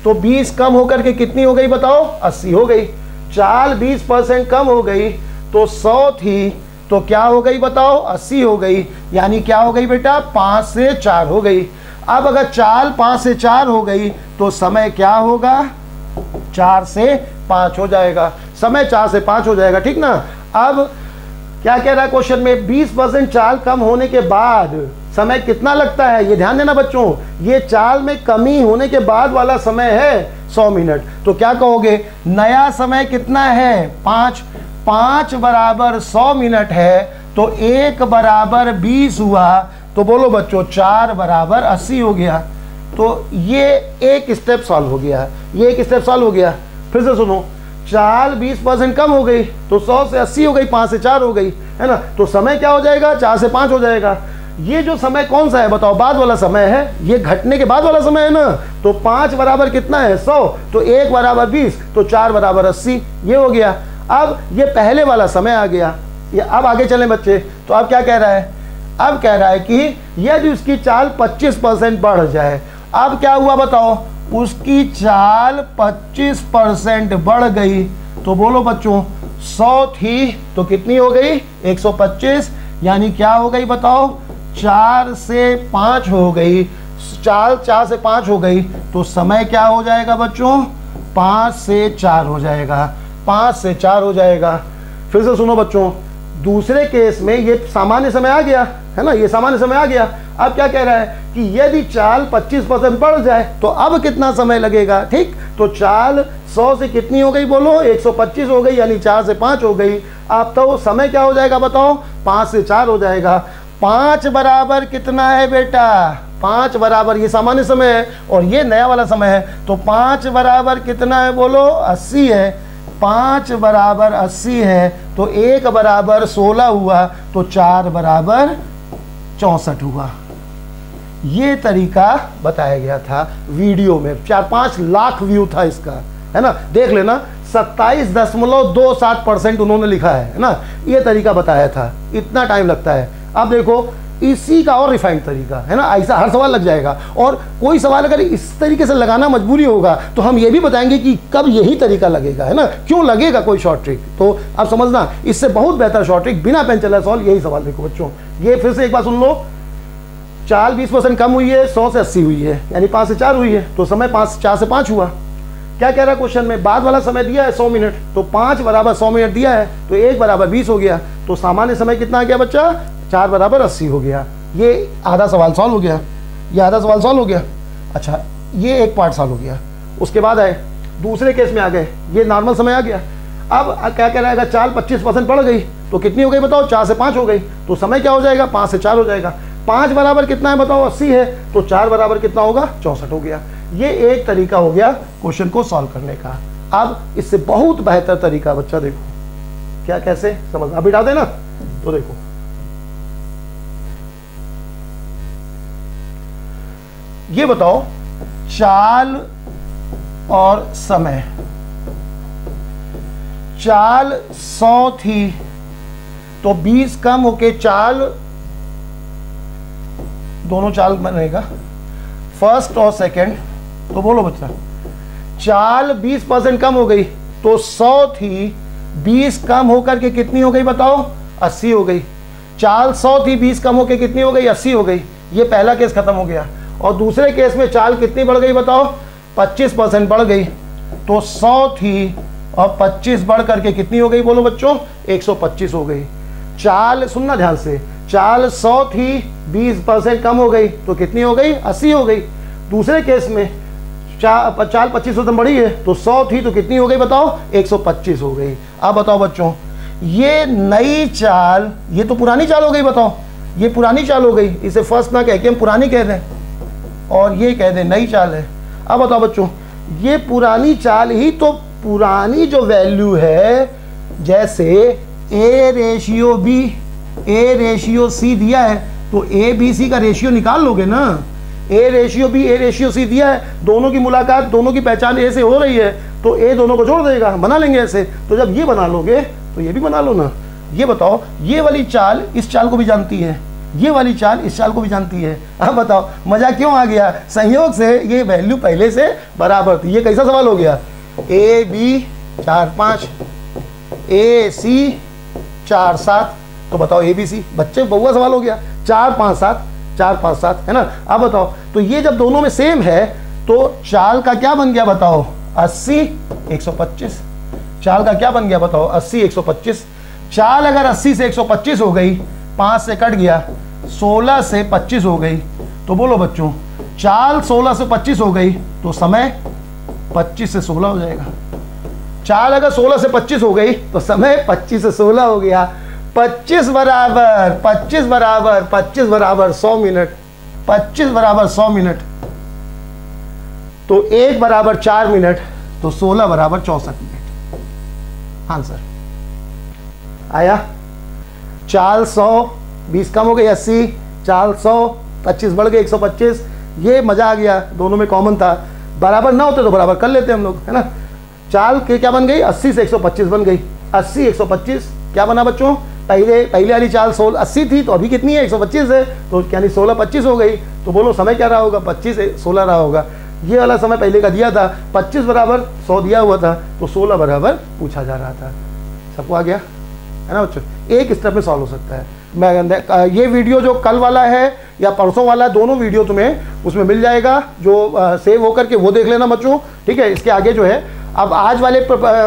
तो 20 कम होकर के कितनी हो गई बताओ? 80 हो गई। चाल 20 परसेंट कम हो गई तो 100 थी तो क्या हो गई बताओ? अस्सी हो गई। यानी क्या हो गई बेटा? पाँच से चार हो गई। अब अगर चाल पाँच से चार हो गई तो समय क्या होगा? चार से पाँच हो जाएगा। समय चार से पाँच हो जाएगा, ठीक ना? अब क्या कह रहा है क्वेश्चन में? 20 परसेंट चाल कम होने के बाद समय कितना लगता है? ये ध्यान देना बच्चों, ये चाल में कमी होने के बाद वाला समय है 100 मिनट। तो क्या कहोगे? नया समय कितना है? पाँच। पाँच बराबर सौ मिनट है तो एक बराबर बीस हुआ तो बोलो बच्चों, चार बराबर अस्सी हो गया। तो ये एक स्टेप सॉल्व हो गया, ये एक स्टेप सॉल्व हो गया। फिर से सुनो, चार बीस परसेंट कम हो गई तो सौ से अस्सी हो गई, पाँच से चार हो गई, है ना? तो समय क्या हो जाएगा? चार से पाँच हो जाएगा। ये जो समय कौन सा है, बताओ, बाद वाला समय है? ये घटने के बाद वाला समय है ना? तो पाँच बराबर कितना है? सौ। तो एक बराबर बीस तो चार बराबर अस्सी, ये हो गया। अब ये पहले वाला समय आ गया। ये अब आगे चले बच्चे तो अब क्या कह रहा है? अब कह रहा है कि यदि उसकी चाल 25 परसेंट बढ़ जाए, अब क्या हुआ बताओ? उसकी चाल 25 परसेंट बढ़ गई। तो बोलो बच्चों 100 थी तो कितनी हो गई? 125 यानी क्या हो गई बताओ? चार से पाँच हो गई। चाल चार से पाँच हो गई तो समय क्या हो जाएगा बच्चों? पाँच से चार हो जाएगा। पाँच से चार हो जाएगा। फिर से सुनो बच्चों, दूसरे केस में ये सामान्य समय आ गया, है ना? ये सामान्य समय आ गया। अब क्या कह रहा है कि यदि चाल 25 परसेंट बढ़ जाए तो अब कितना समय लगेगा? ठीक? तो चाल 100 से कितनी हो गई बोलो? 125 हो गई, यानी चार से पाँच हो गई। अब तो समय क्या हो जाएगा बताओ? पाँच से चार हो जाएगा। पाँच बराबर कितना है बेटा? पाँच बराबर, ये सामान्य समय है और ये नया वाला समय है। तो पाँच बराबर कितना है बोलो? अस्सी है। पाँच बराबर अस्सी है तो एक बराबर सोलह हुआ तो चार बराबर चौंसठ हुआ। ये तरीका बताया गया था वीडियो में। चार पाँच लाख व्यू था इसका, है ना? देख लेना, सत्ताईस दशमलव दो सात परसेंट उन्होंने लिखा है ना? ये तरीका बताया था। इतना टाइम लगता है। अब देखो इसी का और रिफाइंड तरीका, है ना? ऐसा हर सवाल लग जाएगा। और कोई सवाल अगर इस तरीके से लगाना मजबूरी होगा तो हम ये भी बताएँगे कि कब यही तरीका लगेगा, है ना? क्यों लगेगा कोई शॉर्ट ट्रिक तो आप समझना, इससे बहुत बेहतर शॉर्ट ट्रिक बिना पेन चला सवाल यही सवाल देखो बच्चों। ये फिर से एक बार सुन लो। चार बीस परसेंट कम हुई है, सौ से अस्सी हुई है, यानी पाँच से चार हुई है तो समय पाँच, चार से पाँच हुआ। क्या कह रहा है क्वेश्चन में? बाद वाला समय दिया है सौ मिनट तो पाँच बराबर सौ मिनट दिया है तो एक बराबर बीस हो गया। तो सामान्य समय कितना आ गया बच्चा? चार बराबर अस्सी हो गया। ये आधा सवाल सॉल्व हो गया। ये आधा सवाल सॉल्व हो गया। अच्छा ये एक पार्ट सॉल्व हो गया। उसके बाद आए, दूसरे केस में आ गए। ये नॉर्मल समय आ गया। अब क्या कह रहा है, अगर चाल पच्चीस परसेंट बढ़ गई तो कितनी हो गई बताओ? चार से पाँच हो गई। तो समय क्या हो जाएगा? पाँच से चार हो जाएगा। पाँच बराबर कितना है बताओ? अस्सी है। तो चार बराबर कितना होगा? चौंसठ हो गया। ये एक तरीका हो गया क्वेश्चन को सॉल्व करने का। अब इससे बहुत बेहतर तरीका, बच्चा देखो। क्या, कैसे? समझ अभी डाल देना? तो देखो। ये बताओ, चाल और समय। चाल सौ थी तो बीस कम होके चाल, दोनों चाल बनेगा फ़र्स्ट और सेकंड तो बोलो बच्चा। चाल बीस परसेंट कम हो गई तो सौ थी, बीस कम होकर के कितनी हो गई बताओ? अस्सी हो गई। चाल सौ थी, बीस कम होकर कितनी हो गई? अस्सी हो गई। ये पहला केस खत्म हो गया। और दूसरे केस में चाल कितनी बढ़ गई बताओ? पच्चीस परसेंट बढ़ गई। तो सौ थी और 25 बढ़ करके कितनी हो गई बोलो बच्चों? 125 हो गई। चाल सुनना ध्यान से चाल 100 थी 20 परसेंट कम हो गई तो कितनी हो गई? 80 हो गई। दूसरे केस में चा, चाल 25 परसेंट बढ़ी है तो 100 थी तो कितनी हो गई बताओ? 125 हो गई। अब बताओ बच्चों ये नई चाल ये तो पुरानी चाल हो गई बताओ। ये पुरानी चाल हो गई। इसे फ़र्स्ट ना कह के हम पुरानी कह दें। और ये कह दें, नई चाल है। अब बताओ बच्चों, ये पुरानी चाल ही तो पुरानी जो वैल्यू है, जैसे A ratio B A ratio C दिया है तो ए बी सी का रेशियो निकाल लोगे ना। A ratio B A ratio C दिया है, दोनों की मुलाकात, दोनों की पहचान ए से हो रही है तो ए दोनों को जोड़ देगा, बना लेंगे ऐसे। तो जब ये बना लोगे तो ये भी बना लो ना। ये बताओ, ये वाली चाल इस चाल को भी जानती है। ये वाली चाल इस चाल को भी जानती है। अब बताओ, मज़ा क्यों आ गया? संयोग से ये वैल्यू पहले से बराबर थी। ये कैसा सवाल हो गया? ए बी चार, पाँच। ए सी चार, सात। तो बताओ ए बी सी बच्चे, बहुआ सवाल हो गया। चार, पाँच, सात। चार, पाँच, सात, है ना? अब बताओ तो ये जब दोनों में सेम है तो चाल का क्या बन गया बताओ? अस्सी, एक सौ पच्चीस। चाल का क्या बन गया बताओ? अस्सी, एक सौ पच्चीस। चाल अगर अस्सी से एक सौ पच्चीस हो गई पाँच से कट गया, सोलह से पच्चीस हो गई। तो बोलो बच्चों, चाल सोलह से पच्चीस हो गई तो समय पच्चीस से सोलह हो जाएगा। चाल अगर सोलह से पच्चीस हो गई तो समय पच्चीस से सोलह हो गया। पच्चीस बराबर पच्चीस बराबर पच्चीस बराबर सौ मिनट, पच्चीस बराबर सौ मिनट। तो एक बराबर चार मिनट तो सोलह बराबर चौसठ मिनट। आंसर आया? चाल सौ बीस कम हो गई, अस्सी, चार सौ, पच्चीस बढ़ गए एक सौ पच्चीस। ये मज़ा आ गया, दोनों में कॉमन था। बराबर ना होते तो बराबर कर लेते हम लोग, है ना? चाल के क्या बन गई? 80 से 125 बन गई। 80 125 क्या बना बच्चों? पहले पहले वाली चाल सोलह अस्सी थी तो अभी कितनी है? 125 है। तो यानी सोलह पच्चीस हो गई। तो बोलो, समय क्या रहा होगा? पच्चीस सोलह रहा होगा। ये वाला समय पहले का दिया था। 25 बराबर सौ दिया हुआ था। तो 16 बराबर पूछा जा रहा था। सबको आ गया? है ना बच्चों? एक स्टेप में सॉल्व हो सकता है। मैं ये वीडियो जो कल वाला है या परसों वाला है दोनों वीडियो तुम्हें उसमें मिल जाएगा, जो सेव होकर के वो देख लेना बच्चों, ठीक है? इसके आगे जो है, अब आज वाले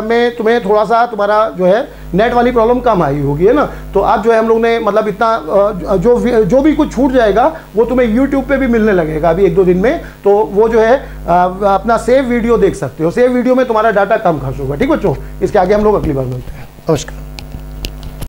में तुम्हें थोड़ा सा तुम्हारा जो है नेट वाली प्रॉब्लम कम आई होगी, है ना? तो अब जो है हम लोग ने मतलब इतना जो जो भी कुछ छूट जाएगा, वो तुम्हें यूट्यूब पे भी मिलने लगेगा अभी एक दो दिन में। तो वो जो है अपना सेव वीडियो देख सकते हो। सेव वीडियो में तुम्हारा डाटा कम खर्च होगा, ठीक बच्चों? इसके आगे हम लोग अगली बार मिलते हैं। नमस्कार।